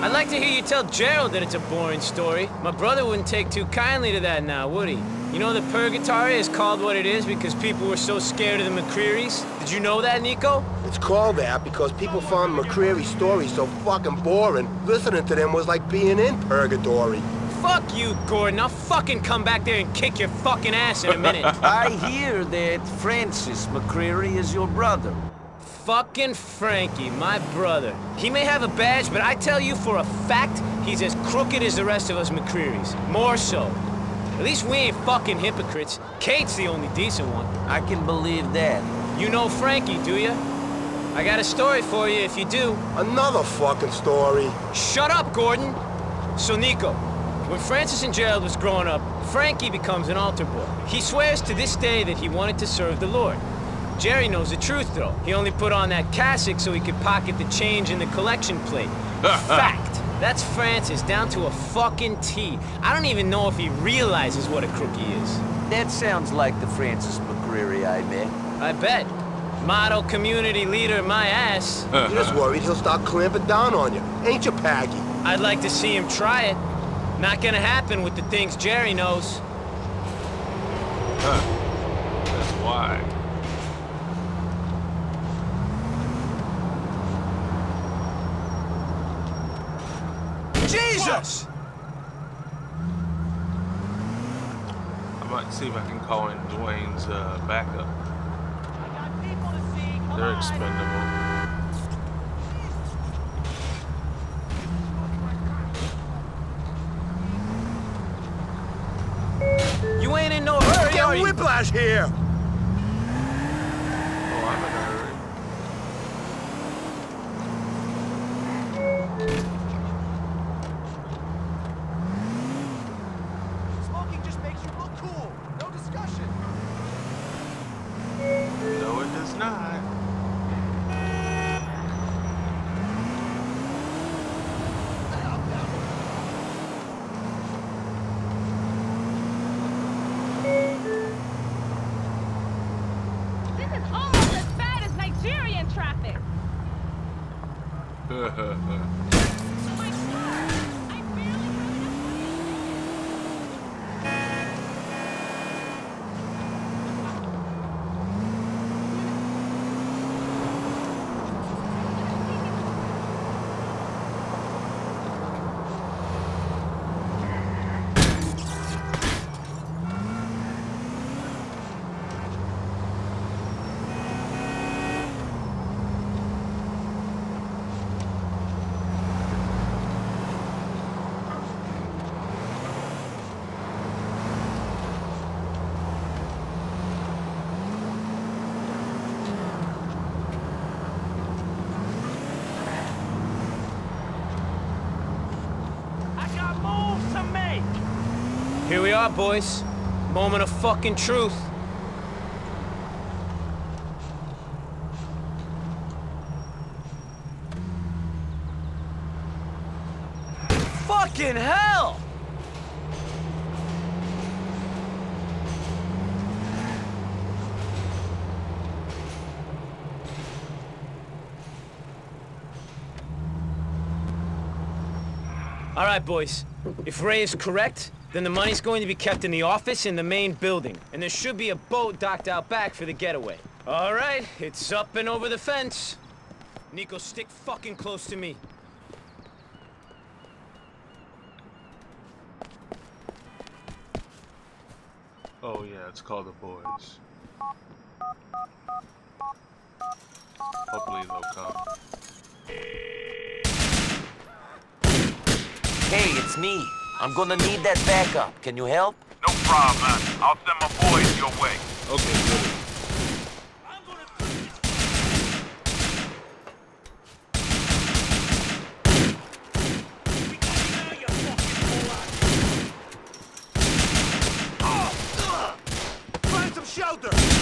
I'd like to hear you tell Gerald that it's a boring story. My brother wouldn't take too kindly to that now, would he? You know the purgatory is called what it is because people were so scared of the McRearys? Did you know that, Niko? It's called that because people found McReary's stories so fucking boring. Listening to them was like being in purgatory. Fuck you, Gordon. I'll fucking come back there and kick your fucking ass in a minute. [LAUGHS] I hear that Francis McReary is your brother. Fucking Frankie, my brother. He may have a badge, but I tell you for a fact, he's as crooked as the rest of us McRearys. More so. At least we ain't fucking hypocrites. Kate's the only decent one. I can believe that. You know Frankie, do you? I got a story for you if you do. Another fucking story. Shut up, Gordon! So, Niko, when Francis and Gerald was growing up, Frankie becomes an altar boy. He swears to this day that he wanted to serve the Lord. Jerry knows the truth, though. He only put on that cassock so he could pocket the change in the collection plate. [LAUGHS] Fact. That's Francis, down to a fucking T. I don't even know if he realizes what a crook he is. That sounds like the Francis McReary I met. I bet. Model community leader, my ass. [LAUGHS] You're just worried he'll start clamping down on you. Ain't you, Packie? I'd like to see him try it. Not gonna happen with the things Jerry knows. Huh. That's why. Jesus! I might see if I can call in Dwayne's uh, backup. They're expendable. You ain't in no hurry, Get are you? whiplash here! Out, boys. Moment of fucking truth. Fucking hell! All right, boys. If Ray is correct, then the money's going to be kept in the office in the main building. And there should be a boat docked out back for the getaway. All right, it's up and over the fence. Niko, stick fucking close to me. Oh yeah, it's called the boys. Hopefully they'll come. Hey, it's me. I'm gonna need that backup. Can you help? No problem, man. I'll send my boys your way. Okay, good. Oh, Find some shelter!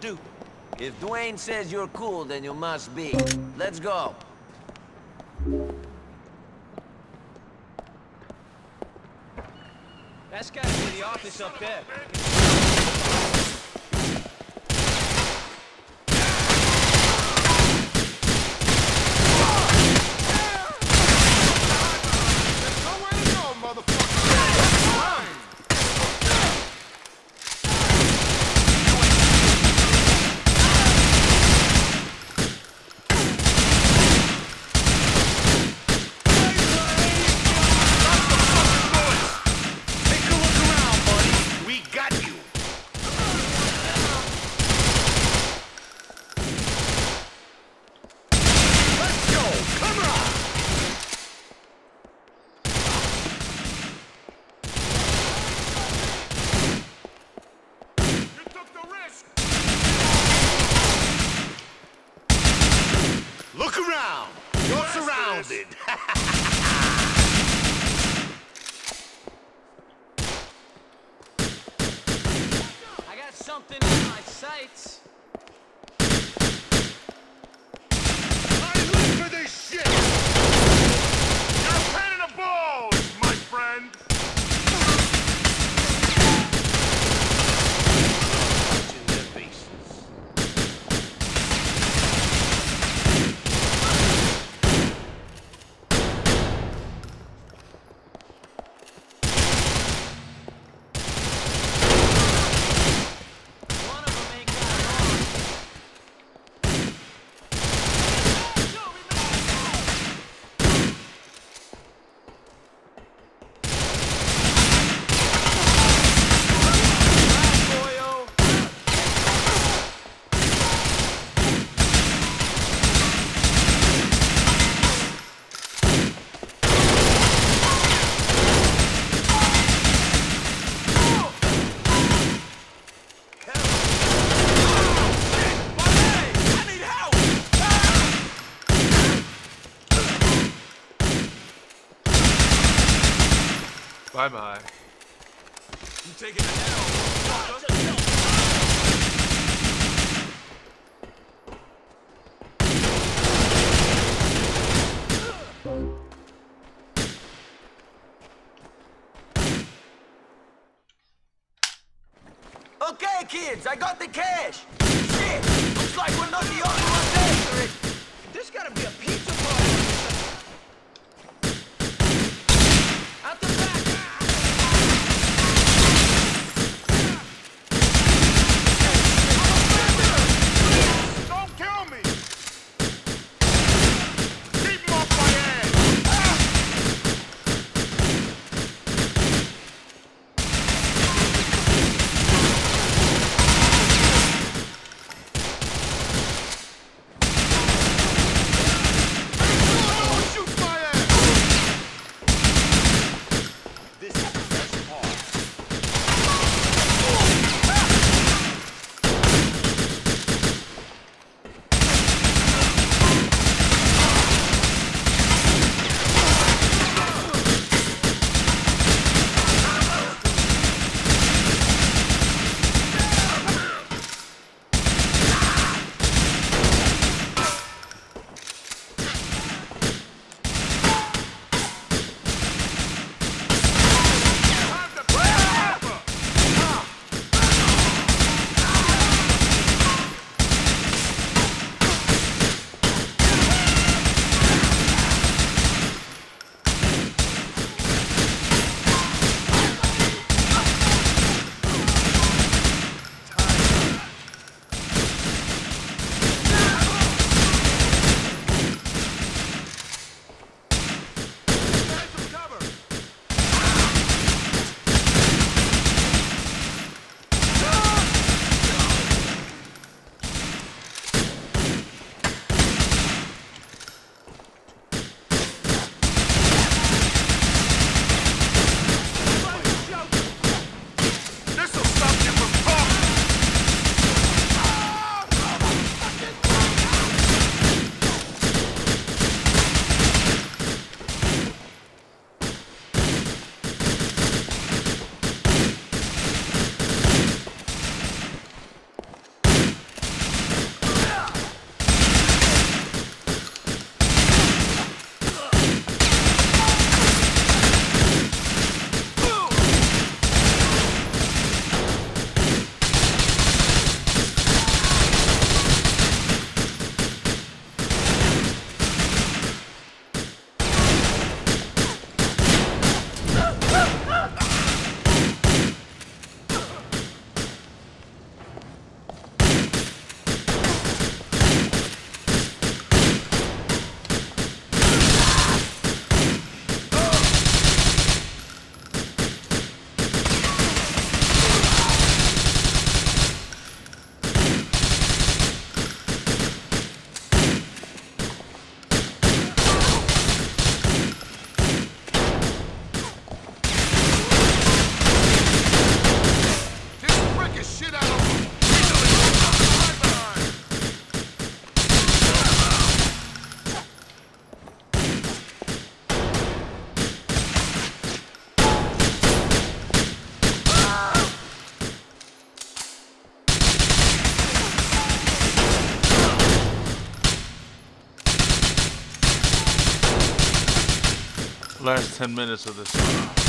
Do? If Dwayne says you're cool, then you must be. Let's go. That's gotta be the office up there. Bye bye. You taking an L? Okay, kids, I got the cash. 10 minutes of this.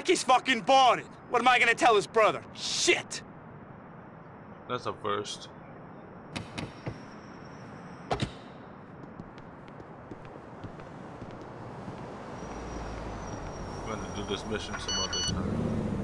Packie's fucking boarded. What am I gonna tell his brother? Shit! That's a first. I'm gonna do this mission some other time.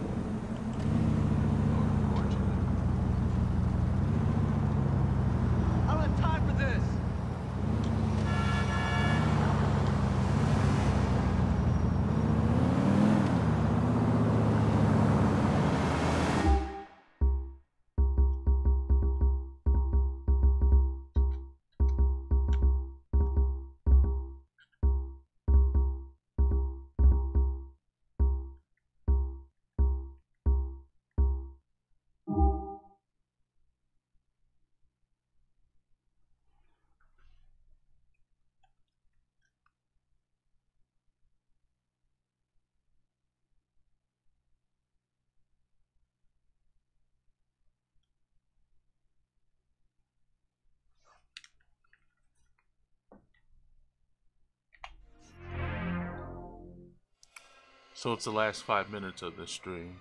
So it's the last five minutes of the stream.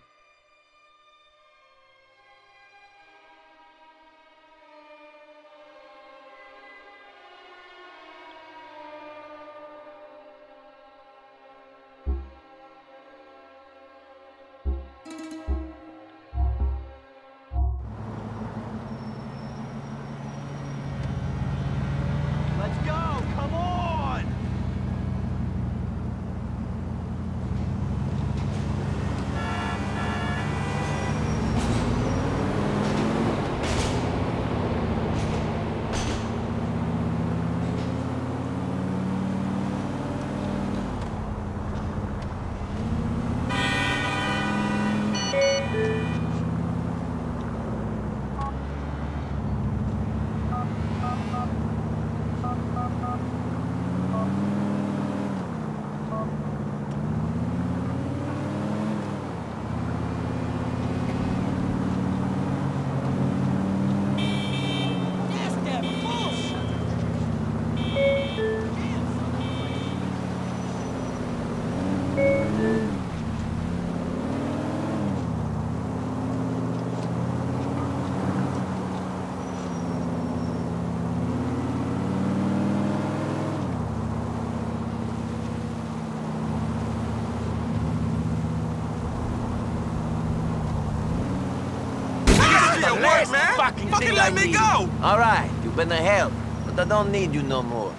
Let me go! All right, you've been a help, but I don't need you no more.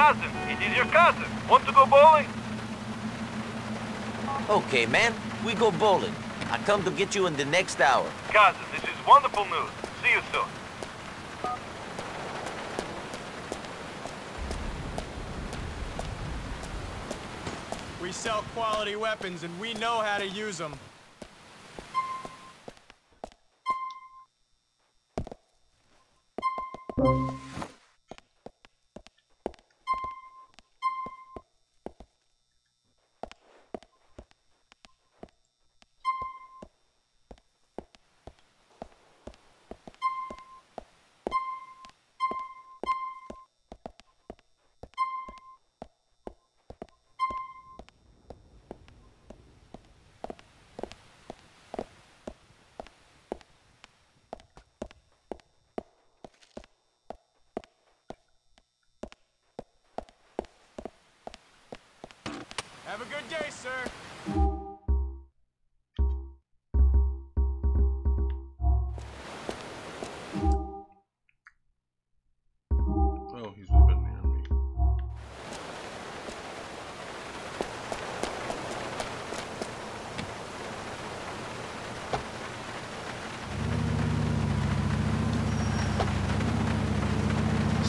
cousin. It is your cousin. Want to go bowling? Okay, man. We go bowling. I come to get you in the next hour. Cousin, this is wonderful news. See you soon. We sell quality weapons and we know how to use them. Good day, sir. Oh.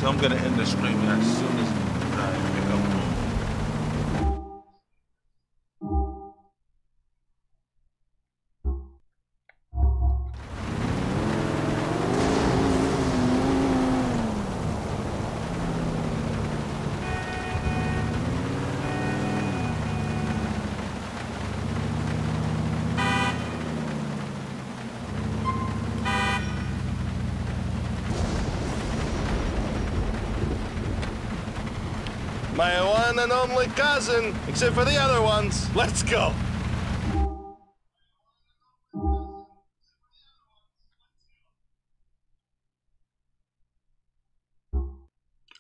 So I'm gonna end the stream as soon My and only cousin, except for the other ones. Let's go.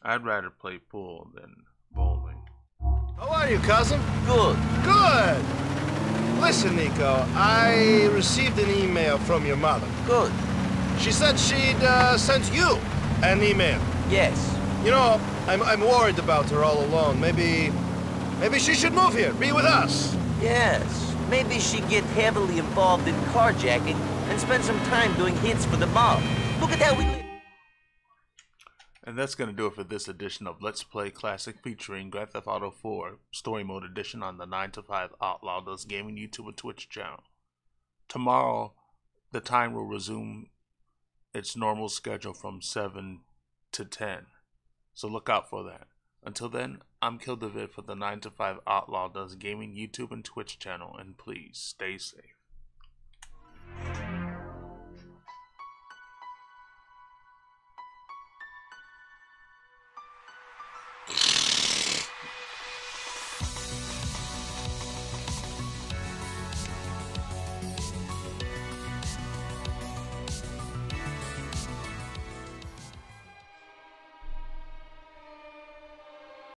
I'd rather play pool than bowling. How are you, cousin? Good. Good. Listen, Niko, I received an email from your mother. Good. She said she'd uh, sent you an email. Yes. You know, I'm, I'm worried about her all alone. Maybe, maybe she should move here, be with us. Yes. Maybe she'd get heavily involved in carjacking and spend some time doing hits for the mob. Look at how we live. And that's going to do it for this edition of Let's Play Classic featuring Grand Theft Auto 4 Story Mode Edition on the 9 to 5 Outlaw Does Gaming YouTube and Twitch channel. Tomorrow, the time will resume its normal schedule from 7 to 10 so look out for that. Until then, I'm Kill for the 9 to 5 Outlaw Does Gaming YouTube and Twitch channel, and please stay safe.